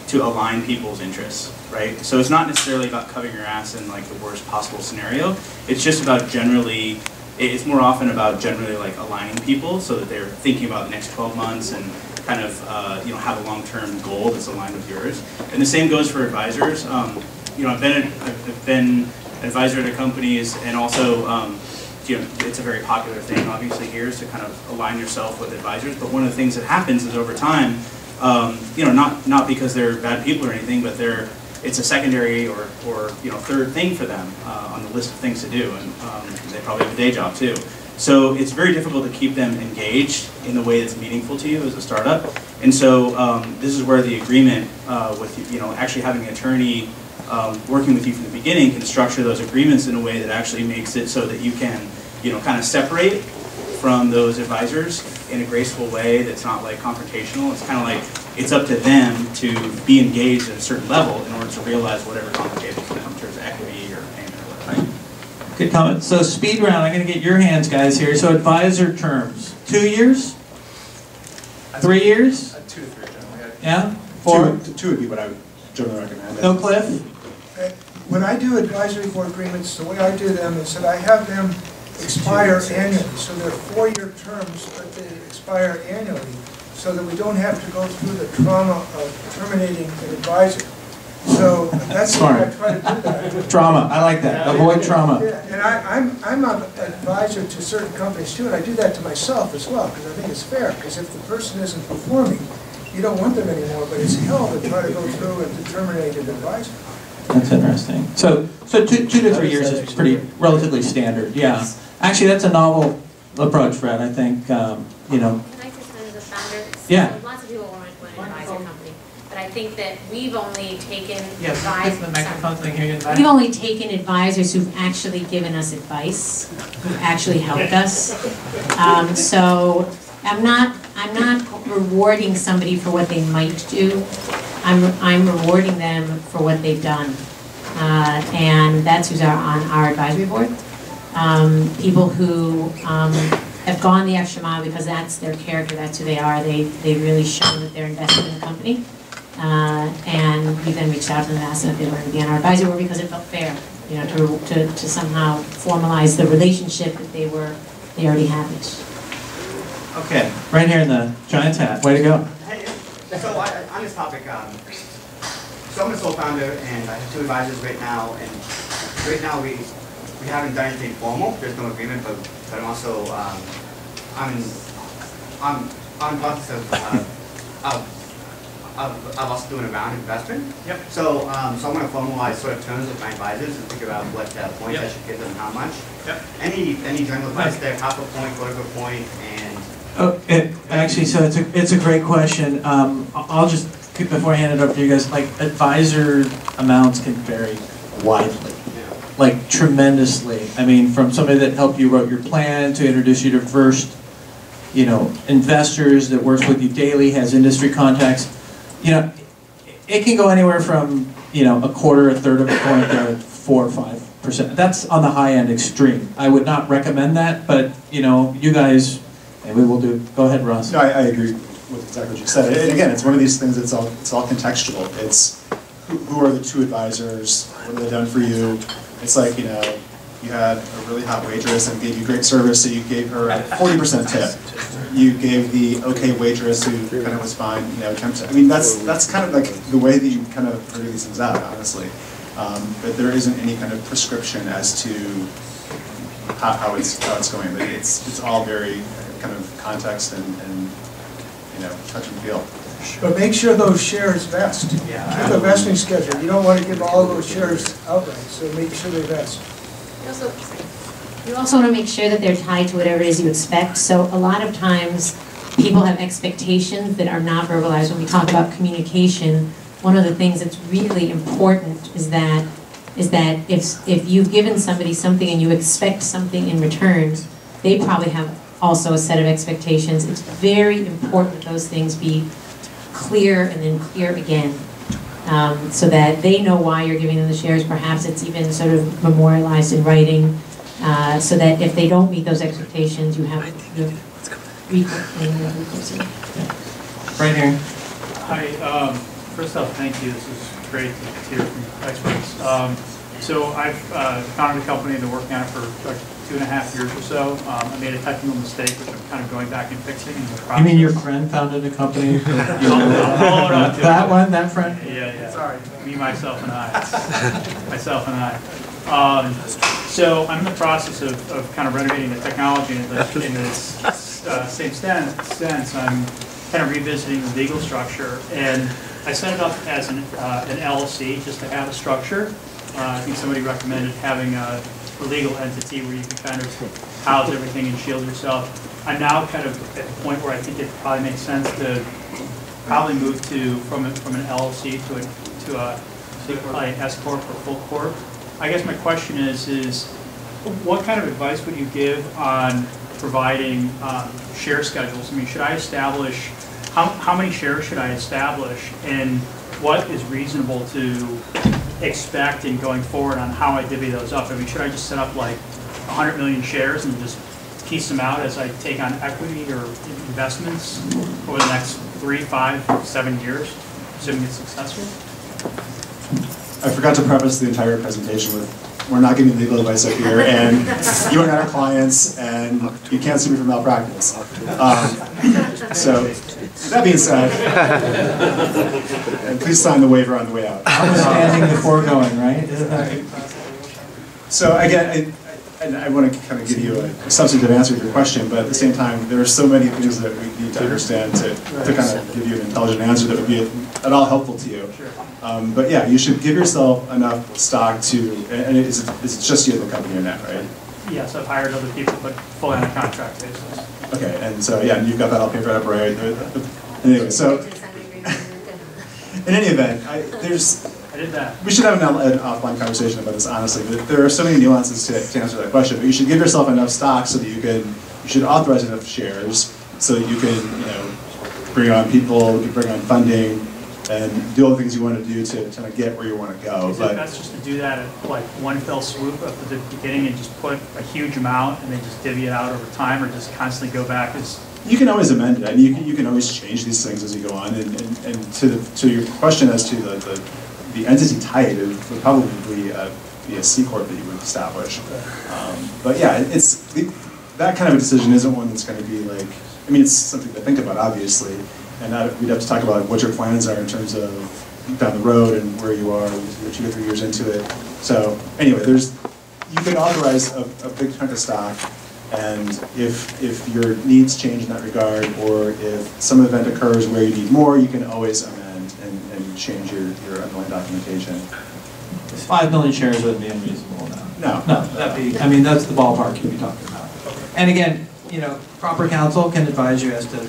to align people's interests, right? So it's not necessarily about covering your ass in like the worst possible scenario. It's just about generally, it's more often about generally like aligning people so that they're thinking about the next 12 months and kind of, uh, you know, have a long-term goal that's aligned with yours. And the same goes for advisors. Um, you know, I've been, a- I've been advisor to companies and also, um, you know, it's a very popular thing obviously here is to kind of align yourself with advisors. But one of the things that happens is over time, um, you know, not, not because they're bad people or anything, but they're, it's a secondary or, or, you know, third thing for them uh, on the list of things to do. And um, they probably have a day job too. So it's very difficult to keep them engaged in the way that's meaningful to you as a startup. And so um, this is where the agreement uh, with, you know, actually having an attorney um, working with you from the beginning can structure those agreements in a way that actually makes it so that you can, you know, kind of separate from those advisors in a graceful way that's not like confrontational. It's kind of like it's up to them to be engaged at a certain level in order to realize whatever's on the table for them in terms of equity or payment or whatever. Good comment. So speed round, I'm going to get your hands, guys, here. So advisor terms, two years? Three years? Uh, Two to three generally. Yeah? Four? Two, two would be what I would generally recommend. No cliff? Uh, When I do advisory board agreements, the way I do them is that I have them expire annually. So they're four-year terms, but they expire annually, so that we don't have to go through the trauma of terminating an advisor. So that's what I Smart. try to do that. Trauma, I like that, avoid trauma. Yeah, and I, I'm, I'm an advisor to certain companies too, and I do that to myself as well, because I think it's fair, because if the person isn't performing, you don't want them anymore, but it's hell to try to go through and terminate an advisor. That's interesting. So, so two, two to three years is pretty, relatively standard, yeah. Actually, that's a novel approach, Fred, I think, um, you know, Can I just as a founder? Yeah. So Lots of people want to advise their company, but I think that we've only taken Yes, advice. the microphone thing here, We've only taken advisors who've actually given us advice, who've actually helped us. Um, so I'm not, I'm not rewarding somebody for what they might do. I'm, I'm rewarding them for what they've done. Uh, and that's who's our, on our advisory board. Um, people who, um, have gone the extra mile because that's their character, that's who they are. They, they really show that they're invested in the company. Uh, and we then reached out to them and asked them if they wanted to be on our advisory board because it felt fair, you know, to, to, to somehow formalize the relationship that they were, they already had. okay, right here in the giant hat, way to go. Hey, so I, on this topic, um, so I'm a sole founder and I have two advisors right now, and right now we, we haven't done anything formal, there's no agreement, but, but I'm also, um, I'm, I'm, I'm in the process of, uh, of, of, of also doing a round investment. Yep. So, um, so I'm gonna formalize sort of terms with my advisors and figure out what uh, points I should give them, how much. Yep. Any, any general advice there, half a point, quarter of a point, and Oh, it, actually, so it's a, it's a great question. Um, I- I'll just, before I hand it over to you guys, like advisor amounts can vary widely. Like tremendously. I mean, from somebody that helped you wrote your plan to introduce you to first, you know, investors that works with you daily, has industry contacts. You know, it can go anywhere from, you know, a quarter, a third of a point to four or five percent. That's on the high end extreme. I would not recommend that, but, you know, you guys, maybe we'll do, go ahead, Ross. No, I, I agree with exactly what you said. And again, it's one of these things that's all, it's all contextual. It's who, who are the two advisors? What have they done for you? It's like, you know, you had a really hot waitress and gave you great service, so you gave her a forty percent tip. You gave the okay waitress who kind of was fine, you know. I mean, that's, that's kind of like the way that you kind of figure these things out, honestly. Um, but there isn't any kind of prescription as to how, how it's, how it's going, but it's, it's all very kind of context and, and, you know, touch and feel. But make sure those shares vest. Yeah. Keep a vesting schedule. You don't want to give all of those shares outright, so make sure they vest. You also, you also want to make sure that they're tied to whatever it is you expect. So a lot of times, people have expectations that are not verbalized. When we talk about communication, one of the things that's really important is that is that if if you've given somebody something and you expect something in return, they probably have also a set of expectations. It's very important that those things be clear and then clear again um, so that they know why you're giving them the shares. Perhaps it's even sort of memorialized in writing, uh, so that if they don't meet those expectations, you have the recourse. you have recourse. Right here. Hi, um, first off, thank you, this is great to hear from experts. Um, so I've, uh, founded a company, and been working on it for like two and a half years or so. Um, I made a technical mistake, which I'm kind of going back and fixing in the process. You mean your friend founded a company? I'll hold on to it. That one, that friend? Yeah, yeah. Sorry. Me, myself, and I. Myself and I. Um, so I'm in the process of, of kind of renovating the technology in the, in this uh, same stan- sense. I'm kind of revisiting the legal structure, and I set it up as an, uh, an LLC just to have a structure. Uh, I think somebody recommended having a, a legal entity where you can kind of house everything and shield yourself. I'm now kind of at the point where I think it probably makes sense to probably move to, from, a- from an LLC to a, to a, probably an S corp or full corp. I guess my question is, is what kind of advice would you give on providing um, share schedules? I mean, should I establish, how, how many shares should I establish? And what is reasonable to expect in going forward on how I divvy those up? I mean, should I just set up like 100 million shares and just piece them out as I take on equity or investments over the next three, five, seven years, assuming it's successful? I forgot to preface the entire presentation with, we're not giving legal advice up here, and you are not our clients, and you can't sue me for malpractice. Um, So, That being said, and please sign the waiver on the way out. I'm understanding the foregoing, right? So again, I, and I want to kind of give you a substantive answer to your question, but at the same time, there are so many things that we need to understand to, to kind of give you an intelligent answer that would be at all helpful to you. Um, but yeah, you should give yourself enough stock to, and and it's, it's just you and the company in that, right? Yes, I've hired other people, but fully on a contract basis. Okay, and so, yeah, and you've got that all papered up, right? Anyway, so, in any event, I, there's, I did that. we should have an, an offline conversation about this, honestly. But There are so many nuances to, to answer that question, but you should give yourself enough stock so that you can, you should authorize enough shares so that you can, you know, bring on people, you can bring on funding, and do all the things you want to do to kind of get where you want to go. Is it best just to do that at like one fell swoop at the beginning and just put a huge amount and then just divvy it out over time or just constantly go back as, You can always amend it, and you can, you can always change these things as you go on, and, and, and to, the- to your question as to the, the, the entity type, it would probably uh, be a C corp that you would establish. Um, But yeah, it's, the- that kind of a decision isn't one that's gonna be like, I mean, it's something to think about, obviously, and that, we'd have to talk about what your plans are in terms of down the road and where you are, you're two or three years into it. So, anyway, there's, you can authorize a, a big chunk of stock, and if, if your needs change in that regard, or if some event occurs where you need more, you can always amend and, and change your, your underlying documentation. Five million shares wouldn't be unreasonable now. No. No, that'd be, I mean, that's the ballpark you'd be talking about. And again, you know, proper counsel can advise you as to,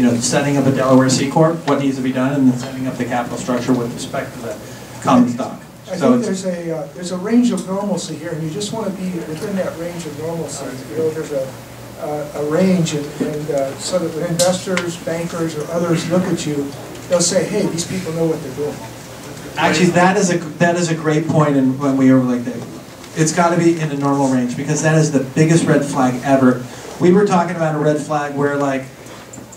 you know, setting up a Delaware C corp, what needs to be done, and then setting up the capital structure with respect to the common stock. I So think there's a, uh, there's a range of normalcy here, and you just want to be within that range of normalcy. You know, there's a, uh, a range, and, and uh, so that when investors, bankers, or others look at you, they'll say, hey, these people know what they're doing. actually, that is a, that is a great point, and when we were like that, it's gotta be in a normal range, because that is the biggest red flag ever. We were talking about a red flag where like,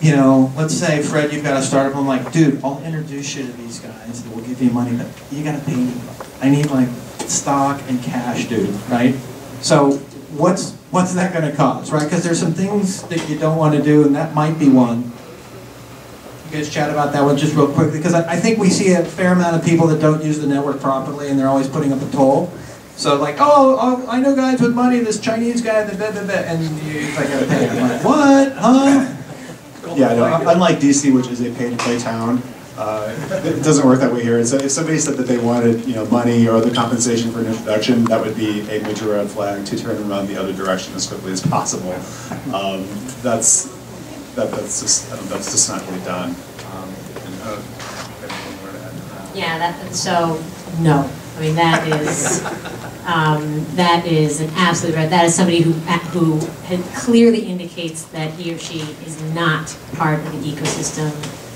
you know, let's say, Fred, you've got a startup, I'm like, dude, I'll introduce you to these guys, and we'll give you money, but you gotta pay me. I need like stock and cash, dude, right? So what's, what's that gonna cause, right? Because there's some things that you don't wanna do, and that might be one. You guys chat about that one just real quickly, because I, I think we see a fair amount of people that don't use the network properly, and they're always putting up a toll. So like, oh, oh, I know guys with money, this Chinese guy, the, the, the, the, and you, I gotta pay. I'm like, what, huh? Yeah, no, unlike DC, which is a pay-to-play town, uh, it doesn't work that way here. So if somebody said that they wanted, you know, money or other compensation for an introduction, that would be a major red flag to turn around the other direction as quickly as possible. Um, That's, that, that's just, I don't- that's just not really done. Um, and, uh, to add to? Yeah, that, so, no. I mean, that is, um, that is an absolute, right, that is somebody who, who clearly indicates that he or she is not part of the ecosystem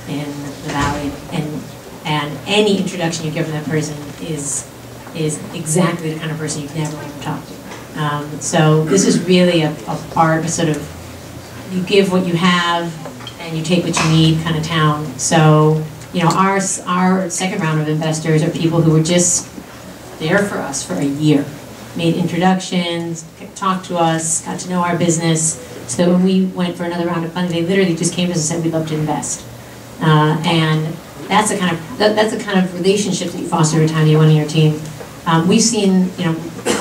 in the valley. And, and any introduction you give to that person is, is exactly the kind of person you'd never want to talk to. Um, so this is really a, a part, a sort of, you give what you have and you take what you need kind of town. So, you know, our, our second round of investors are people who were just there for us for a year. Made introductions, talked to us, got to know our business. So that when we went for another round of funding, they literally just came to us and said, we'd love to invest. Uh, and that's the kind of, that, that's the kind of relationship that you foster every time you want on your team. Um, we've seen, you know,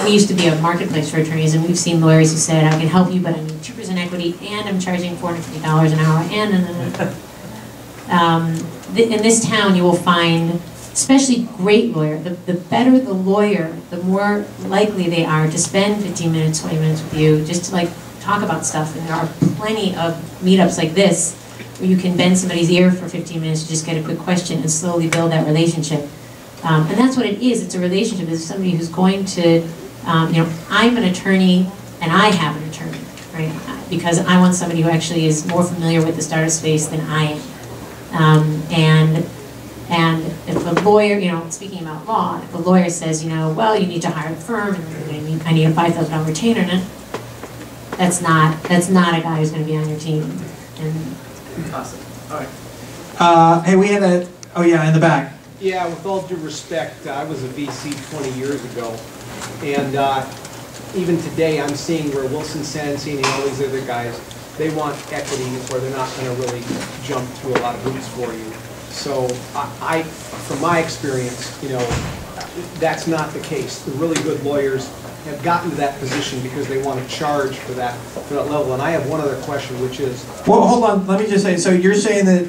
we used to be a marketplace for attorneys, and we've seen lawyers who said, I can help you, but I need two percent equity, and I'm charging four hundred fifty dollars an hour, and, and, and. Um, th- in this town, you will find, especially great lawyer, the, the better the lawyer, the more likely they are to spend fifteen minutes, twenty minutes with you, just to like talk about stuff, and there are plenty of meetups like this, where you can bend somebody's ear for fifteen minutes to just get a quick question and slowly build that relationship. Um, and that's what it is. It's a relationship. It's somebody who's going to, um, you know, I'm an attorney and I have an attorney, right? Because I want somebody who actually is more familiar with the startup space than I am. Um, and and if a lawyer, you know, speaking about law, if a lawyer says, you know, well, you need to hire a firm and I need, I need a five thousand dollar retainer, and that's not that's not a guy who's going to be on your team. And Awesome. All right. Uh, hey, we had a, oh yeah, in the back. Yeah, with all due respect, I was a VC 20 years ago, and uh, even today, I'm seeing where Wilson Sonsini and all these other guys they want equity where they're not gonna really jump through a lot of hoops for you. So I, I- from my experience, you know, that's not the case. The really good lawyers have gotten to that position because they want to charge for that, for that level. And I have one other question, which is, Well, hold on, let me just say, so you're saying that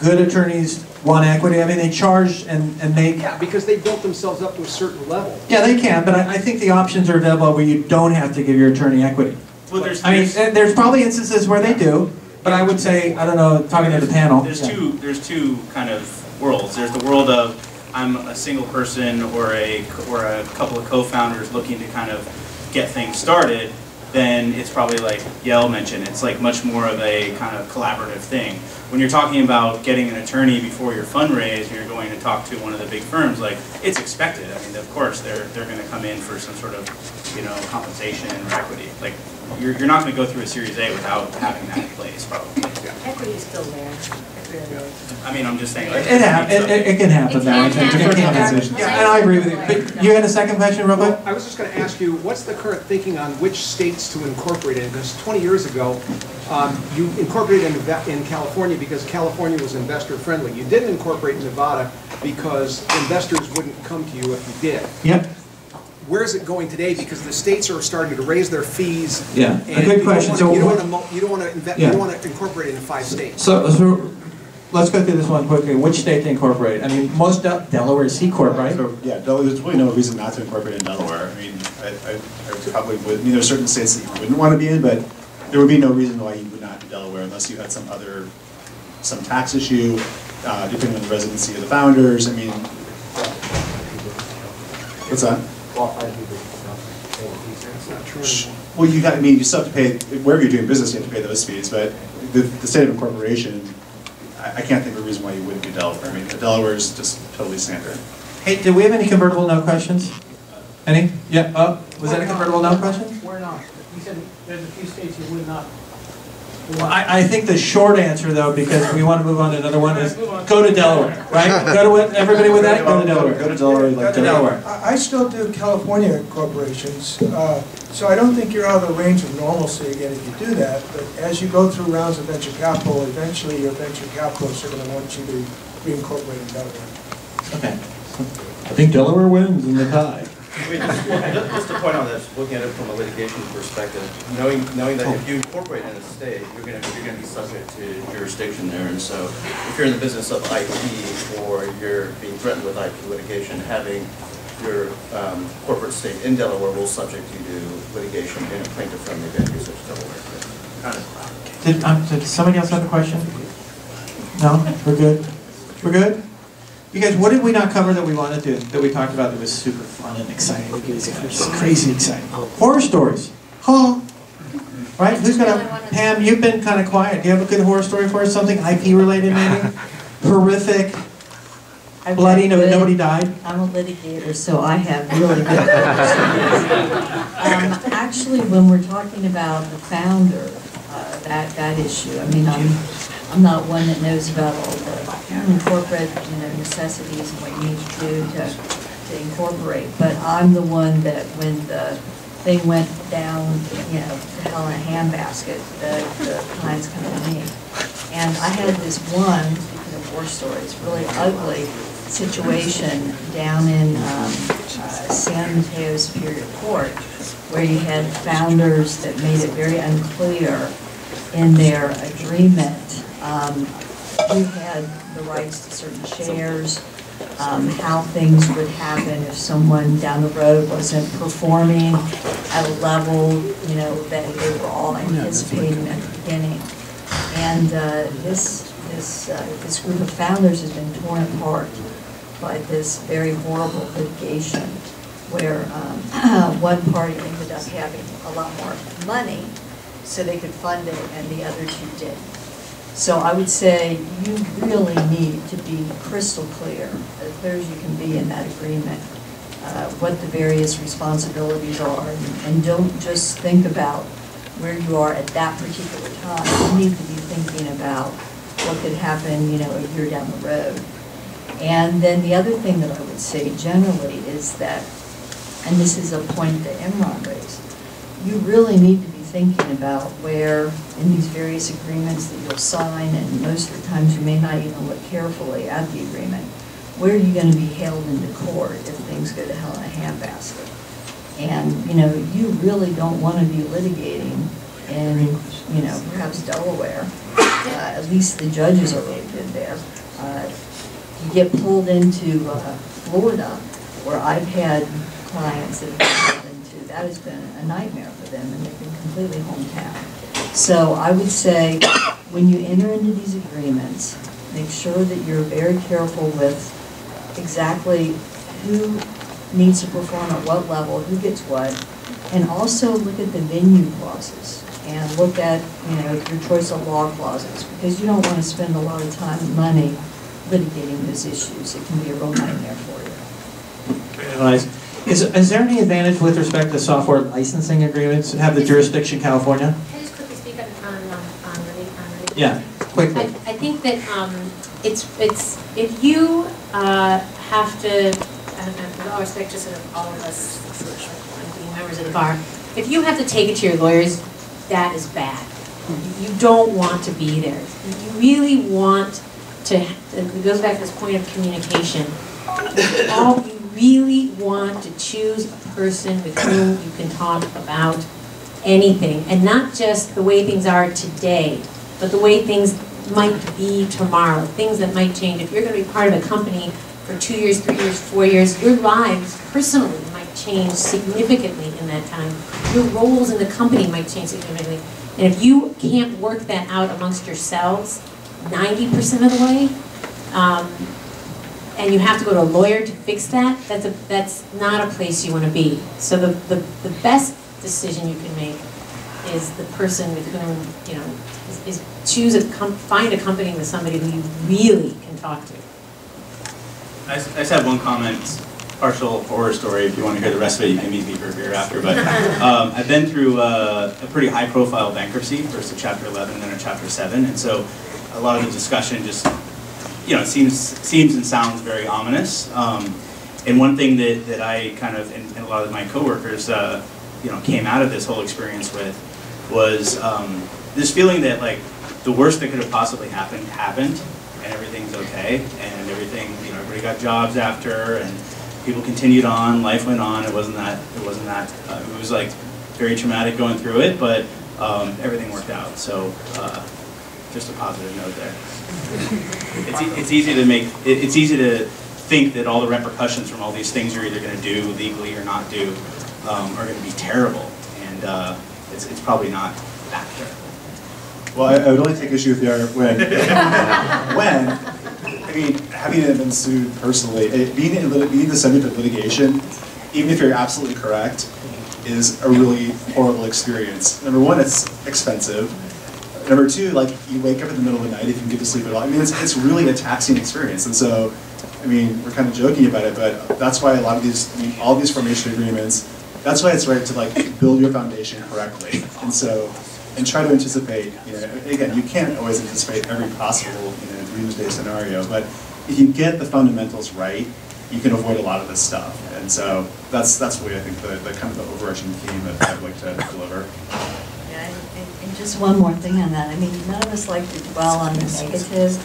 good attorneys want equity? I mean, they charge and, and make, yeah, because they built themselves up to a certain level. yeah, they can, but I, I think the options are available where you don't have to give your attorney equity. Well, there's, I mean, there's, there's probably instances where they do, but I would say, I don't know, talking to the panel. there's yeah. two, there's two kind of worlds. There's the world of I'm a single person or a, or a couple of co-founders looking to kind of get things started, then it's probably like Yael mentioned, it's like much more of a kind of collaborative thing. When you're talking about getting an attorney before your fundraise, you're going to talk to one of the big firms, like, it's expected. I mean, of course, they're, they're gonna come in for some sort of, you know, compensation or equity. Like, you're, you're not gonna go through a Series A without having that in place, probably. Equity is still there, it. I mean, I'm just saying. like, It hap, it, it it can happen It now. can happen. It can happen. Yeah, and I agree with you. But you had a second question, real quick? Well, I was just going to ask you, what's the current thinking on which states to incorporate in? Because 20 years ago, um, you incorporated in in California because California was investor-friendly. You didn't incorporate in Nevada because investors wouldn't come to you if you did. Yep. Where is it going today? Because the states are starting to raise their fees. Yeah, a good you question. wanna- So You don't want to, you don't want to. Yeah. you want to incorporate it in five states. So, so, let's go through this one quickly. Which state to incorporate? I mean, most, Del- Delaware is C corp, right? So, yeah, Delaware, there's really no reason not to incorporate in Delaware. I mean, I, I, I probably would, I mean, there's certain states that you wouldn't want to be in, but there would be no reason why you would not do Delaware unless you had some other, some tax issue, uh, depending on the residency of the founders, I mean. What's that? It's not true anymore. Well, you got, I mean, you still have to pay, wherever you're doing business, you have to pay those fees, but the, the state of incorporation, I, I can't think of a reason why you wouldn't do Delaware. I mean, the Delaware is just totally standard. Hey, did we have any convertible note questions? Any? Yeah, oh, was that a convertible note question? We're not. You said there's a few states you would not. Well, I, I think the short answer though, because we want to move on to another one, is go to Delaware, right? Go to, everybody with that, go to Delaware. Go to Delaware. Go to Delaware. I I still do California corporations, uh, so I don't think you're out of the range of normalcy again if you do that. But as you go through rounds of venture capital, eventually your venture capitalists are going to want you to reincorporate in Delaware. Okay. I think Delaware wins in the tie. Mean, just, just- to point out that, looking at it from a litigation perspective, knowing, knowing that if you incorporate in a state, you're gonna, you're gonna be subject to jurisdiction there, and so if you're in the business of IP, or you're being threatened with IP litigation, having your, um, corporate state in Delaware will subject you to litigation in a plaintiff-friendly venue such as Delaware. Did, um, did somebody else have a question? No? We're good? We're good? You guys, what did we not cover that we wanted to, that we talked about that was super fun and exciting? It's crazy exciting. Horror stories. Huh? Right? Who's got a, Pam, you've been kind of quiet. Do you have a good horror story for us? Something IP related maybe? Horrific, I've bloody, no, good- nobody died? I'm a litigator, so I have really good um, Actually, when we're talking about the founder, uh, that, that issue, I mean, I'm, I'm not one that knows about all the corporate, you know, necessities and what you need to do to, to incorporate, but I'm the one that when the thing went down, you know, to hell in a handbasket, the, the clients come to me. And I had this one, speaking of war stories, really ugly situation down in um, uh, San Mateo Superior Court, where you had founders that made it very unclear in their agreement um, who had the rights to certain shares, um, how things would happen if someone down the road wasn't performing at a level, you know, that they were all anticipating at the beginning. And uh, this, this, uh, this group of founders has been torn apart by this very horrible litigation where um, one party ended up having a lot more money so they could fund it and the other two didn't. So I would say you really need to be crystal clear, as clear as you can be in that agreement, uh, what the various responsibilities are, and- and don't just think about where you are at that particular time. You need to be thinking about what could happen, you know, a year down the road. And then the other thing that I would say generally is that, and this is a point that Imran raised, you really need to thinking about where in these various agreements that you'll sign, and most of the times you may not even look carefully at the agreement, where are you going to be held into court if things go to hell in a handbasket? And, you know, you really don't want to be litigating in, you know, perhaps Delaware. Uh, At least the judges are really good there. Uh, You get pulled into uh, Florida, where I've had clients that have been that has been a nightmare for them, and they've completely hometown. So I would say, when you enter into these agreements, make sure that you're very careful with exactly who needs to perform at what level, who gets what, and also look at the venue clauses, and look at, you know, your choice of law clauses, because you don't want to spend a lot of time and money litigating those issues. It can be a real nightmare for you. Great advice. Is, is there any advantage with respect to software licensing agreements, that have the jurisdiction California? Can I just quickly speak on, on, um, on really, on? Yeah, quickly. I, I think that, um, it's, it's, if you, uh, have to, and and with all respect to sort of all of us, being members of the bar, if you have to take it to your lawyers, that is bad. You don't want to be there. You really want to, it goes back to this point of communication. All, you really want to choose a person with whom you can talk about anything, and not just the way things are today, but the way things might be tomorrow, things that might change. If you're gonna be part of a company for two years, three years, four years, your lives personally might change significantly in that time. Your roles in the company might change significantly. And if you can't work that out amongst yourselves ninety percent of the way, um, and you have to go to a lawyer to fix that, that's a, that's not a place you wanna be. So the, the, the best decision you can make is the person with whom, you know, is, is choose a, find a company with somebody who you really can talk to. I just I just have one comment, partial horror story. If you want to hear the rest of it, you can meet me for a beer after. But um, I've been through uh, a pretty high-profile bankruptcy, first a Chapter 11, then a Chapter 7, and so a lot of the discussion just, you know, it seems seems and sounds very ominous. Um, and one thing that, that I kind of, and, and a lot of my coworkers, uh, you know, came out of this whole experience with was um, this feeling that like the worst that could have possibly happened happened, and everything's okay, and everything, you know, everybody got jobs after, and people continued on, life went on. It wasn't that, it wasn't that, uh, it was like very traumatic going through it, but um, everything worked out. So uh, just a positive note there. It's, e- it's easy to make, it, it's easy to think that all the repercussions from all these things you're either going to do legally or not do um, are going to be terrible, and uh, it's, it's probably not that terrible. Well, I, I would only take issue with your when, when, I mean, having been sued personally, it, being, in being the subject of litigation, even if you're absolutely correct, is a really horrible experience. Number one, it's expensive. Number two, like you wake up in the middle of the night if you can get to sleep at all. I mean, it's, it's really a taxing experience. And so, I mean, we're kind of joking about it, but that's why a lot of these, I mean, all these formation agreements, that's why it's right to like build your foundation correctly. And so, and try to anticipate, you know, again, you can't always anticipate every possible, you know, scenario, but if you get the fundamentals right, you can avoid a lot of this stuff. And so that's, that's really, I think, the, the kind of the overarching theme that I'd like to deliver. Yeah, just one more thing on that, I mean, none of us like to dwell on the negative,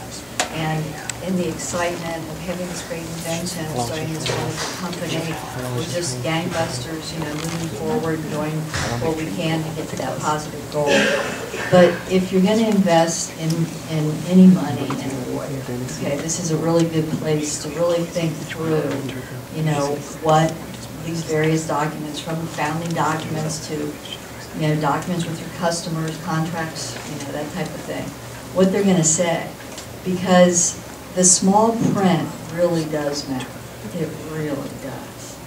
and in the excitement of having this great invention, of starting this wonderful company, we're just gangbusters, you know, moving forward, doing what we can to get to that positive goal. But if you're gonna invest in, in any money in a lawyer, okay, this is a really good place to really think through, you know, what these various documents, from founding documents to you know, documents with your customers, contracts, you know, that type of thing, what they're gonna say. Because the small print really does matter. It really does.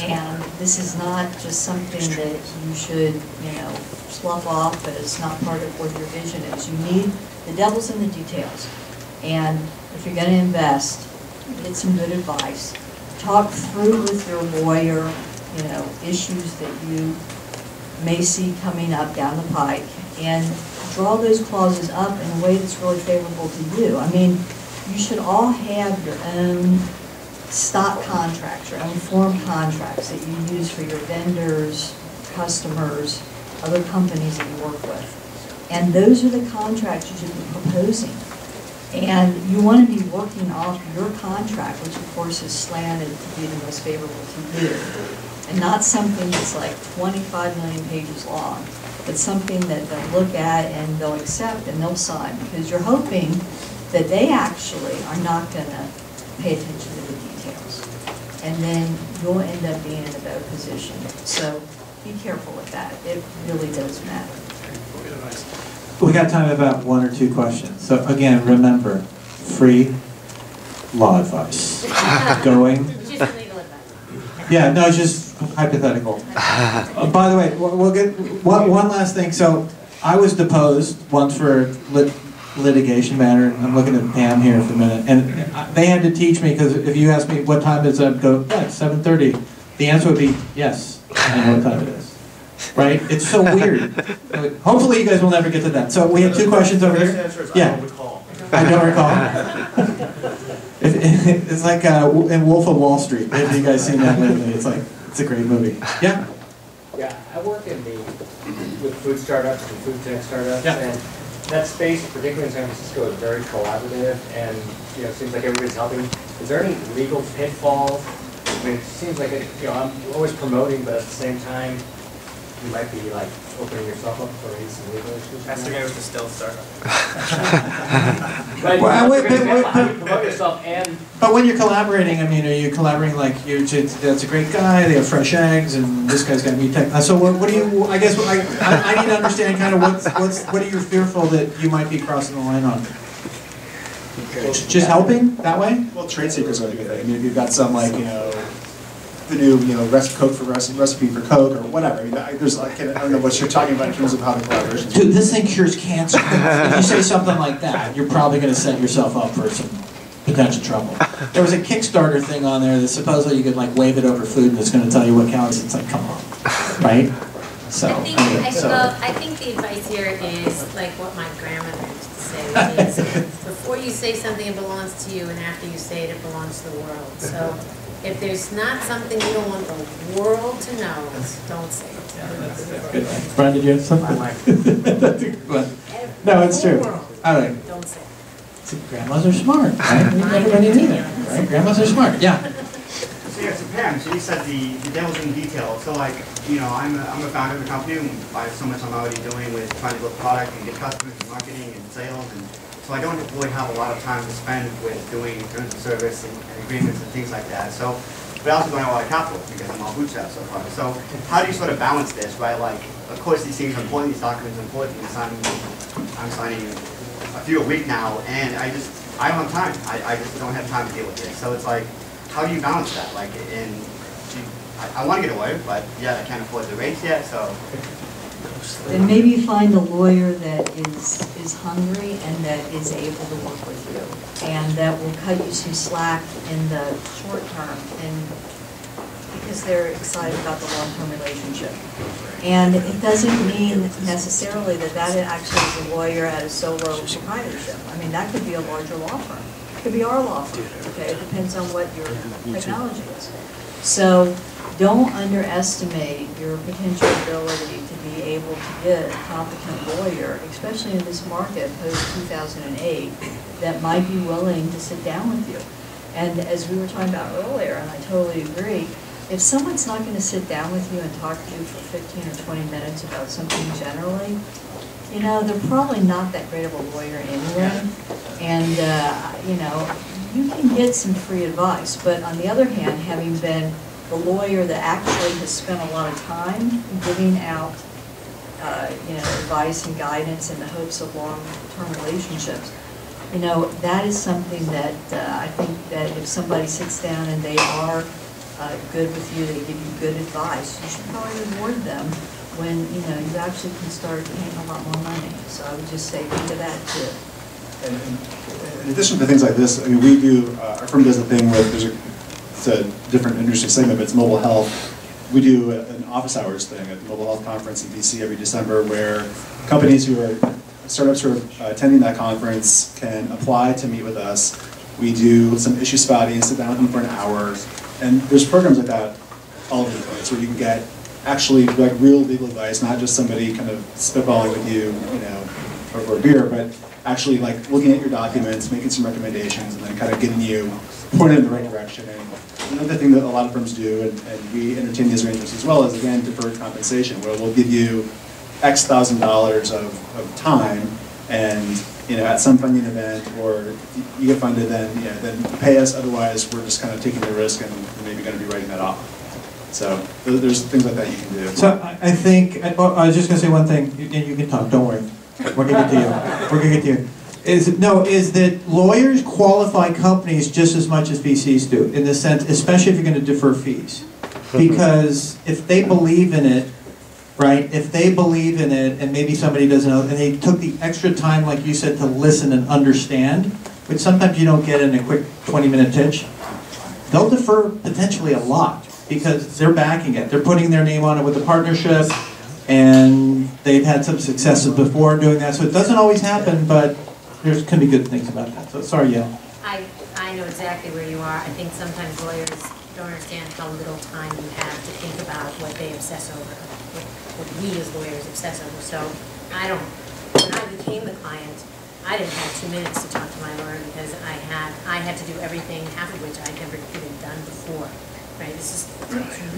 And this is not just something that you should, you know, slough off but it's not part of what your vision is. You need, the devil's in the details. And if you're gonna invest, get some good advice. Talk through with your lawyer, you know, issues that you may see coming up down the pike and draw those clauses up in a way that's really favorable to you. I mean, you should all have your own stock contracts, your own form contracts that you use for your vendors, customers, other companies that you work with. And those are the contracts you should be proposing. And you want to be working off your contract, which of course is slanted to be the most favorable to you. And not something that's like 25 million pages long, but something that they'll look at and they'll accept and they'll sign. Because you're hoping that they actually are not going to pay attention to the details. And then you'll end up being in a better position. So be careful with that. It really does matter. We got time about one or two questions. So again, remember, free law advice. Going, yeah, no, just hypothetical. Uh, By the way, we'll we'll get, one, one last thing. So I was deposed once for lit, litigation matter. I'm looking at Pam here for a minute. And they had to teach me, because if you ask me what time is it, I'd go, yeah, 7:30. The answer would be, yes, I know what time it is. Right? It's so weird. Hopefully you guys will never get to that. So we have two questions over here. answer is I Yeah. I don't recall. It- It's like uh, in Wolf of Wall Street. Have you guys seen that lately? It's like, it's a great movie. Yeah? Yeah, I work in the, with food startups and food tech startups. Yeah. And that space, particularly in San Francisco, is very collaborative and, you know, it seems like everybody's helping. Is there any legal pitfalls? I mean, it seems like, it- you know, I'm always promoting, but at the same time, you might be like opening yourself up for maybe some legal issues. That's the guy with the stealth startup. But Well, have wait, to wait, wait, how do you wait. promote yourself and But when you're collaborating, I mean, are you collaborating like, you, that's a great guy, they have fresh eggs, and this guy's got meat tech. uh, So what, what do you, I guess, I, I I need to understand kind of what's, what's, what are you fearful that you might be crossing the line on? Just helping that way? Well, trade secrets are a good thing. I mean, if you've got some like, you know, the new, you know, recipe, Coke for recipe, recipe for Coke or whatever. I mean, I- there's like, I don't know what you're talking about in terms of how the collaboration. Dude, this thing cures cancer. If you say something like that, you're probably gonna set yourself up for some potential trouble. There was a Kickstarter thing on there that supposedly you could like wave it over food and it's gonna tell you what counts. It's like, come on, right? So, I think, I mean, I, so. well, I think the advice here is like what my grandmother used to say, which is before you say something it belongs to you and after you say it, it belongs to the world. So if there's not something you don't want the world to know, don't say it. Good. Brian, did you have something? What? No, it's true. All right. Don't say it. See, Grandmas are smart, right? Everybody knew that, right? Grandmas are smart, yeah. So yeah, so Pam, so you said the, the devil's in the detail. So like, you know, I'm a, I'm a founder of a company and I have so much I'm already doing with trying to build product and get customers and marketing and sales and so I don't really have a lot of time to spend with doing terms of service and, and agreements and things like that. So, but also don't have a lot of capital because I'm all bootstrapped so far. So how do you sort of balance this, right? Like, of course these things are important, these documents are important, and I'm, I'm signing a few a week now and I just, I don't have time. I, I just don't have time to deal with this. So it's like, how do you balance that? Like, you- I, I want to get away, but yeah, I can't afford the rates yet, so. Then maybe find a lawyer that is, is hungry and that is able to work with you. And that will cut you some slack in the short term and because they're excited about the long-term relationship. And it doesn't mean necessarily that that actually is a lawyer at a solo proprietorship. I mean, that could be a larger law firm. It could be our law firm, okay? It depends on what your technology is. So don't underestimate your potential ability to be able to get a competent lawyer, especially in this market post-2008, that might be willing to sit down with you. And as we were talking about earlier, and I totally agree, if someone's not going to sit down with you and talk to you for 15 or 20 minutes about something generally, you know, they're probably not that great of a lawyer anyway. And, uh, you know, you can get some free advice, but on the other hand, having been the lawyer that actually has spent a lot of time giving out, uh, you know, advice and guidance in the hopes of long-term relationships, you know, that is something that uh, I think that if somebody sits down and they are uh, good with you, they give you good advice, you should probably reward them when, you know, you actually can start paying a lot more money. So I would just say think of that too. And In addition to things like this, I mean, we do, uh, our firm does a thing with, there's a, it's a different industry segment, but it's mobile health. We do an office hours thing at the Mobile Health Conference in DC every December where companies who are, startups who are attending that conference can apply to meet with us. We do some issue spotting, sit down with them for an hour. And there's programs like that all over the place where you can get actually like real legal advice, not just somebody kind of spitballing with you, you know, over a beer, but actually like looking at your documents, making some recommendations, and then kind of getting you pointed in the right direction. And another thing that a lot of firms do, and, and we entertain these arrangements as well, is again deferred compensation, where we'll give you X thousand dollars of, of time, and you know at some funding event, or you get funded, then know then pay us. Otherwise, we're just kind of taking the risk, and we're maybe going to be writing that off. So there's things like that you can do. So I think, I was just gonna say one thing, You- and you can talk, don't worry. We're gonna get to you. We're gonna get to you. Is, no, is that lawyers qualify companies just as much as VCs do, in the sense, especially if you're gonna defer fees. Mm-hmm. Because if they believe in it, right, if they believe in it, and maybe somebody doesn't know, and they took the extra time, like you said, to listen and understand, which sometimes you don't get in a quick twenty-minute pitch, they'll defer potentially a lot because they're backing it. They're putting their name on it with the partnership, and they've had some successes before doing that. So it doesn't always happen, but there's can be good things about that. So sorry, yeah. I, I know exactly where you are. I think sometimes lawyers don't understand how little time you have to think about what they obsess over, what, what we as lawyers obsess over. So I don't, when I became the client, I didn't have two minutes to talk to my lawyer because I had, I had to do everything, half of which I'd never even done before. Right, this is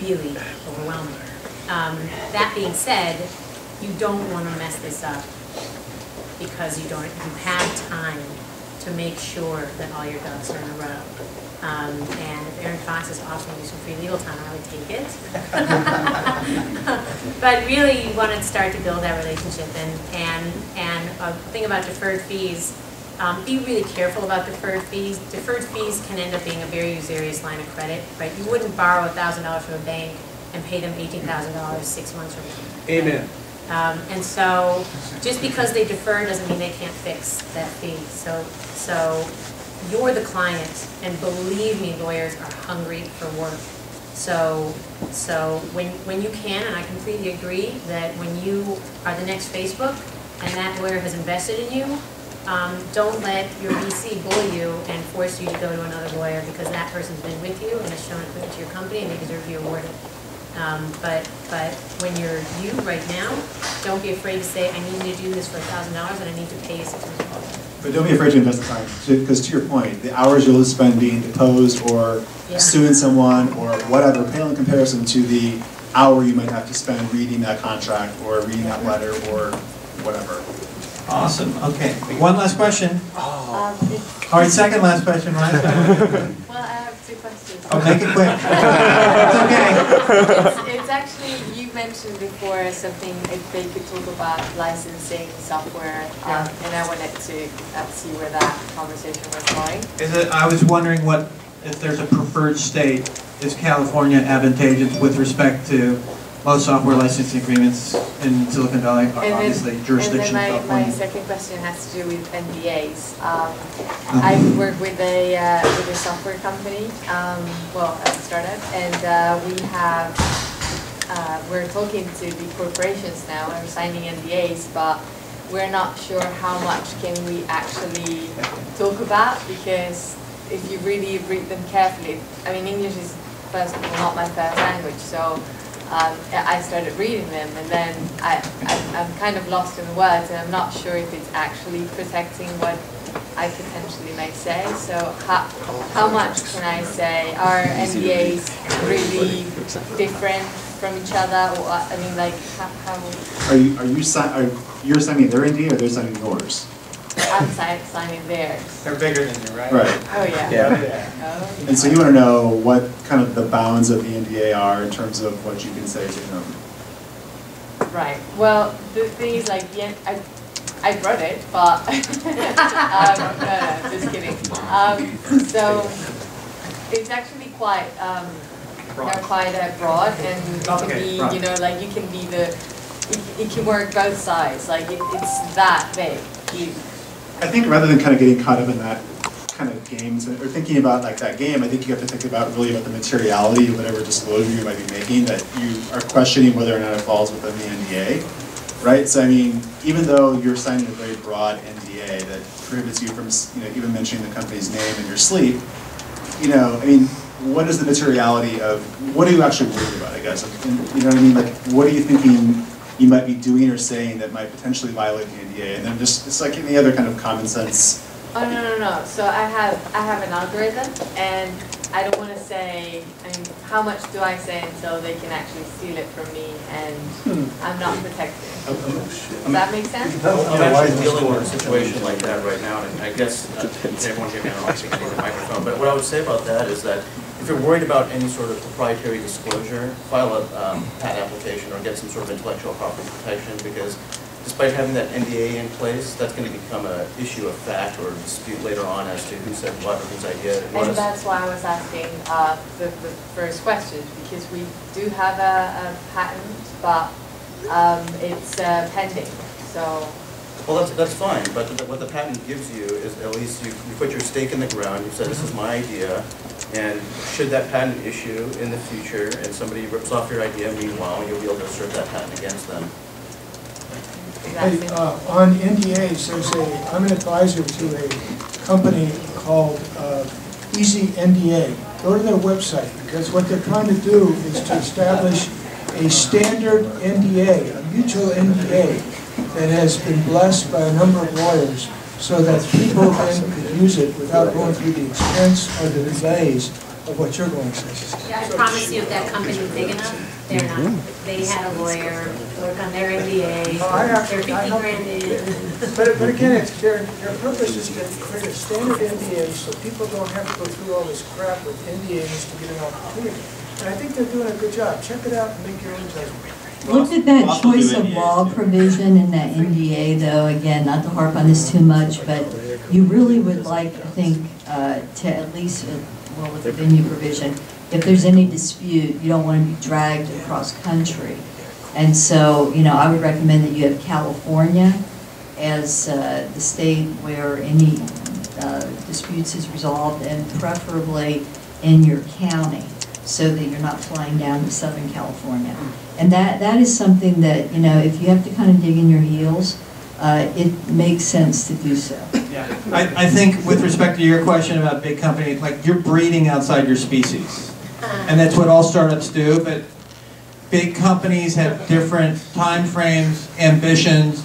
really overwhelming. Um, that being said, you don't want to mess this up because you don't, you have time to make sure that all your ducks are in a row. Um, and if Arent Fox is offering you some free legal time, I would take it. But really, you want to start to build that relationship and, and, and a thing about deferred fees, um, be really careful about deferred fees. Deferred fees can end up being a very usurious line of credit, right? You wouldn't borrow thousand dollars from a bank and pay them eighteen thousand dollars six months from now. Amen. Um, and so, just because they defer doesn't mean they can't fix that fee. So, so you're the client, and believe me, lawyers are hungry for work. So, so when, when you can, and I completely agree, that when you are the next Facebook, and that lawyer has invested in you, um, don't let your VC bully you and force you to go to another lawyer, because that person's been with you and has shown commitment to your company, and they deserve to be awarded. Um, but, but when you're you right now, don't be afraid to say, I need to do this for a thousand dollars and I need to pay you six months. But don't be afraid to invest the time, because to your point, the hours you'll spend being deposed or Yeah. suing someone or whatever pale in comparison to the hour you might have to spend reading that contract or reading that letter or whatever. Awesome. Okay. One last question. Um, All right, second last question, Ryan. Well, I have two questions. Oh, make it quick. It's okay. It's, it's actually, you mentioned before something, if they could talk about licensing software, um, and I wanted to uh, see where that conversation was going. Is it, I was wondering what, if there's a preferred state, is California advantageous with respect to most software licensing agreements in Silicon Valley, And then- obviously jurisdiction And then my, my second question has to do with NDAs. Um, Uh-huh. I work with a, uh, with a software company, um, well, a startup, and, uh, we have, uh, we're talking to the corporations now, and we're signing NDAs, but we're not sure how much can we actually talk about, because if you really read them carefully, I mean, English is first of all not my first language, so um, I started reading them, and then I, I, I'm kind of lost in the words, and I'm not sure if it's actually protecting what I potentially may say. So how, how much can I say? Are NDAs really different from each other? Or, I mean, like, how, how Are you, are you, si- are, you're signing their NDA or they're signing yours? I'm si- signing theirs. They're bigger than you, right? Right. Oh, yeah. Yeah. Oh, And so you want to know what kind of the bounds of the NDA are in terms of what you can say to them. Right. Well, the thing is, like, yeah, I, I wrote it, but um, no, no, just kidding. Um, so it's actually quite, um, they're quite uh, broad, and it can be, broad. you know, like you can be the, it, it can work both sides. Like it, it's that big. You, I think rather than kind of getting caught up in that kind of games or thinking about like that game, I think you have to think about really about the materiality of whatever disclosure you might be making that you are questioning whether or not it falls within the NDA, right? So I mean, even though you're signing a very broad NDA that prohibits you from you know even mentioning the company's name in your sleep, you know, I mean, what is the materiality of, what are you actually worried about, I guess? You know what I mean, like, what are you thinking you might be doing or saying that might potentially violate the NDA? And then just, it's like any other kind of common sense. Oh, no, no, no, so I have, I have an algorithm, and I don't wanna say, I mean, how much do I say until they can actually steal it from me, and I'm not protected? Does that make sense? I'm actually dealing with a situation like that right now, and I guess, uh, everyone give me a the microphone, but what I would say about that is that if you're worried about any sort of proprietary disclosure, file a um, patent application or get some sort of intellectual property protection, because despite having that NDA in place, that's gonna become an issue of fact or dispute later on as to who said what or whose idea it was. And that's why I was asking uh, the, the first question, because we do have a, a patent, but um, it's uh, pending, so. Well, that's, that's fine, but the- what the patent gives you is at least you, you put your stake in the ground, you said, this is my idea, and should that patent issue in the future, and somebody rips off your idea, meanwhile, you'll be able to assert that patent against them. Hey, uh, on NDAs, there's a, I'm an advisor to a company called uh, Easy NDA. Go to their website, because what they're trying to do is to establish a standard NDA, a mutual NDA, that has been blessed by a number of lawyers, so that people then could use it without going through the expense or the delays of what you're going through. Yeah, I promise you, if that company's big enough, they're not, mm-hmm. they had a lawyer work on their NDA, Oh, I have- they're fifty I have- grand in. But, but again, it's, their, their purpose is to create a standard NDA so people don't have to go through all this crap with NDAs to get an opportunity. And I think they're doing a good job. Check it out and make your own judgment. Look at that choice of law provision in that NDA, though, again, not to harp on this too much, but you really would like, I think, uh, to at least, uh, well, with the venue provision, if there's any dispute, you don't want to be dragged across country. And so, you know, I would recommend that you have California as uh, the state where any uh, disputes is resolved, and preferably in your county, so that you're not flying down to Southern California. And that, that is something that, you know, if you have to kind of dig in your heels, uh, it makes sense to do so. Yeah, I, I think with respect to your question about big companies, like you're breeding outside your species. And that's what all startups do, but big companies have different timeframes, ambitions.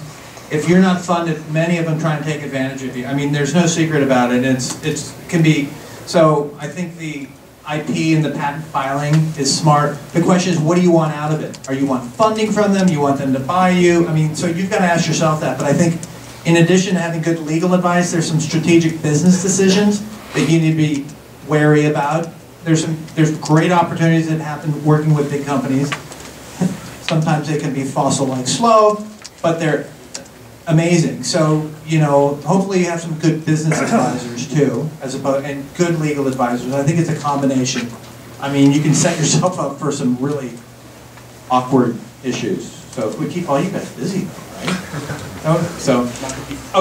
If you're not funded, many of them try and take advantage of you. I mean, there's no secret about it. It's, it's, can be, so I think the IP and the patent filing is smart. The question is, what do you want out of it? Are you want funding from them? You want them to buy you? I mean, so you've got to ask yourself that. But I think in addition to having good legal advice, there's some strategic business decisions that you need to be wary about. There's some, there's great opportunities that happen working with big companies. Sometimes they can be fossil-like slow, but they're amazing. So, you know, hopefully you have some good business advisors too, as opposed, and good legal advisors. I think it's a combination. I mean, you can set yourself up for some really awkward issues. So if we keep all you guys busy, though, right? Oh, So,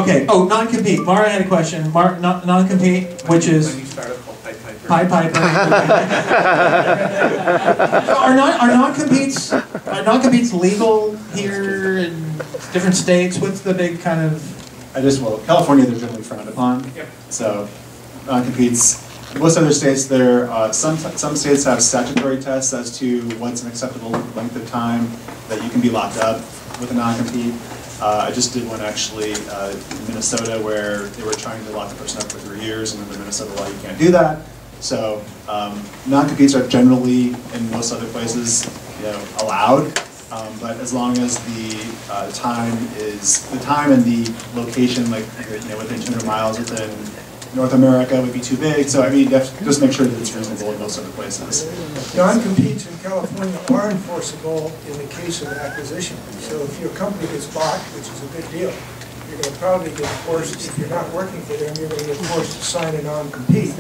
okay, oh, non-compete. Mara had a question. Mar, non- non-compete, which is? Pied Piper. So Are non, are non-competes, are non-competes legal here in different states? What's the big kind of? I just, well, California, they're generally frowned upon. Yep. So, non-competes. Most other states, there, uh, some, some states have statutory tests as to what's an acceptable length of time that you can be locked up with a non-compete. Uh, I just did one actually uh, in Minnesota where they were trying to lock the person up for three years, and under Minnesota law, you can't do that. So, um, non-competes are generally, in most other places, you know, allowed. Um, but as long as the uh, time is, the time and the location, like, you know, within 200 miles within North America would be too big. So I mean, you have to just make sure that it's reasonable in most other places. Non-competes in California are enforceable in the case of an acquisition. So if your company gets bought, which is a big deal, you're going to probably get forced, if you're not working for them, you're going to get forced to sign a non-compete.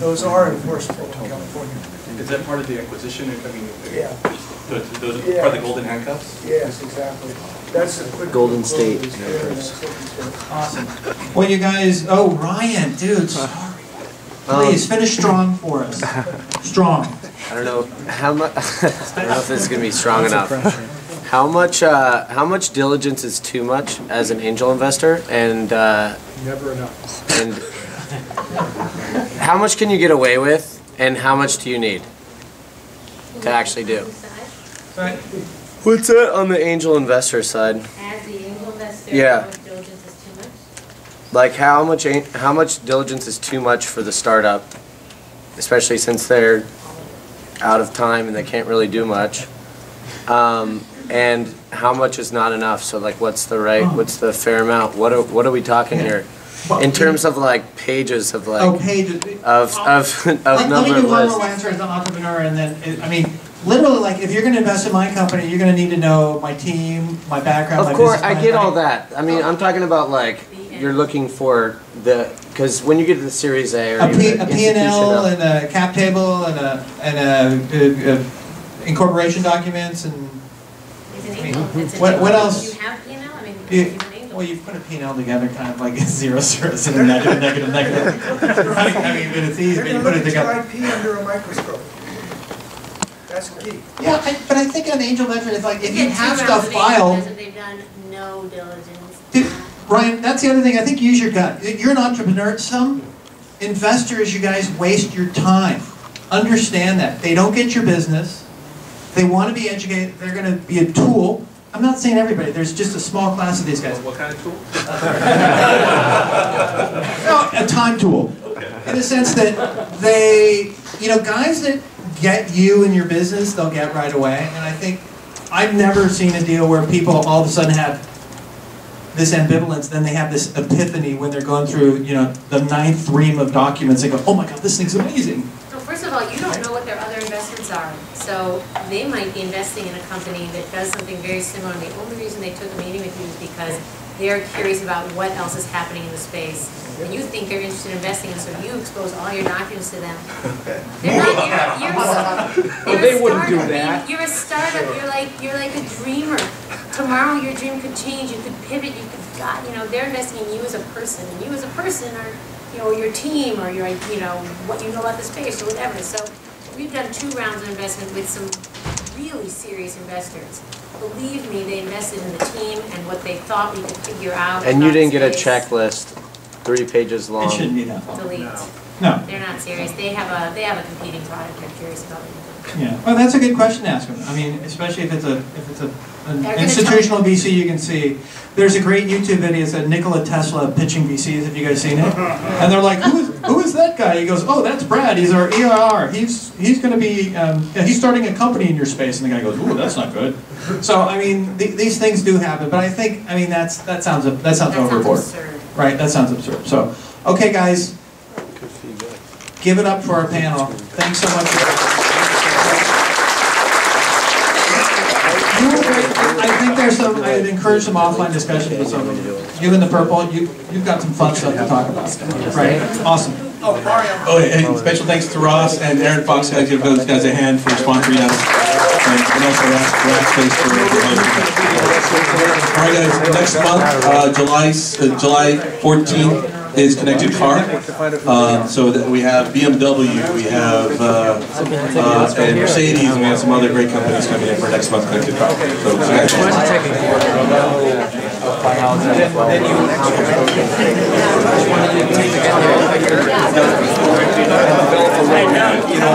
Those are enforceable in California. Is that part of the acquisition? I mean, Yeah. Those those are Yeah. part the golden handcuffs? Yes, exactly. That's the quick. Golden State. Awesome. Well, you guys, oh, Ryan, dude, sorry. Please, finish strong for us. Strong. I don't know how much. I don't know if this is gonna be strong enough. How much? Uh, how much diligence is too much as an angel investor, and uh, Never enough. and how much can you get away with And how much do you need to actually do? Right. What's that on the angel investor side? As the angel investor, Yeah. how much diligence is too much? Like how much how much diligence is too much for the startup, especially since they're out of time and they can't really do much. Um, and how much is not enough? So like, what's the right? What's the fair amount? What are what are we talking here? In terms of like pages of like Oh, pages. of of of Let, let number me do one more answer as an entrepreneur, and then, I mean, literally, like, if you're gonna invest in my company, you're gonna need to know my team, my background, my Of course, business I get right? all that. I mean, I'm talking about like you're looking for the because when you get to the Series A or A P, even a P and L and a cap table and a, and a, uh, uh, incorporation documents and. An I mean, angel, it's an What, angel. what Do else? you have P and L? I mean, You- you're an angel. Well, you put a P and L together, kind of like zero, zero, zero, negative, negative, negative. I mean, I mean, but it's easy, You're but you gonna put it look at together. your IP under a microscope. That's key. Yeah, I- but I think an angel venture is like, if you get have rounds stuff of angel filed, They've done no diligence. Dude, Ryan, that's the other thing. I think use your gut. You're an entrepreneur. Some investors, you guys waste your time. Understand that. They don't get your business. They want to be educated. They're going to be a tool. I'm not saying everybody. There's just a small class of these guys. What kind of tool? No, a time tool. In the sense that they, you know, guys that get you in your business, they'll get right away. And I think I've never seen a deal where people all of a sudden have this ambivalence, then they have this epiphany when they're going through, you know, the ninth ream of documents. They go, oh my God, this thing's amazing. So first of all, you don't know what their other investments are. So they might be investing in a company that does something very similar. And the only reason they took a meeting with you is because they're curious about what else is happening in the space. And you think they're interested in investing, and so you expose all your documents to them. They're not, you're, you're, Well, you're they a wouldn't do startup. that. You're a startup, you're like, you're like a dreamer. Tomorrow your dream could change, you could pivot, you could, God, you know, they're investing in you as a person. And you as a person are, you know, your team or your, you know, what you know about the space or whatever. So we've done two rounds of investment with some really serious investors. Believe me, they invested in the team and what they thought we could figure out. And you didn't get a checklist, three pages long. It shouldn't be that long. Delete. No. They're not serious. They have a, they have a competing product they're curious about. it. Yeah, well, that's a good question to ask them. I mean, especially if it's a, if it's a, an institutional VC, you can see. There's a great YouTube video, it's a Nikola Tesla pitching VCs, have you guys seen it? And they're like, who is, who is that guy? He goes, oh, that's Brad, he's our EIR. He's, he's gonna be, um, yeah, he's starting a company in your space. And the guy goes, ooh, that's not good. So, I mean, th- these things do happen, but I think, I mean, that's, that sounds, that sounds That sounds overboard. absurd. Right, that sounds absurd. So, okay, guys, give it up for our panel. Thanks so much. for You were great. I think there's some, I'd encourage some offline discussion with some of you. You in the purple, you, you've got some fun stuff to talk about, right? Awesome. Oh, Mario. Oh, and special thanks to Ross and Arent Fox, guys, give those guys a hand for sponsoring us. And and also Rack Rackspace for for hosting. All right, guys, next month, uh, July, uh, July 14th is Connected Car. Uh, So that we have BMW, we have, uh, uh, and Mercedes, and we have some other great companies coming in for next month's Connected Car. So, so guys, You know,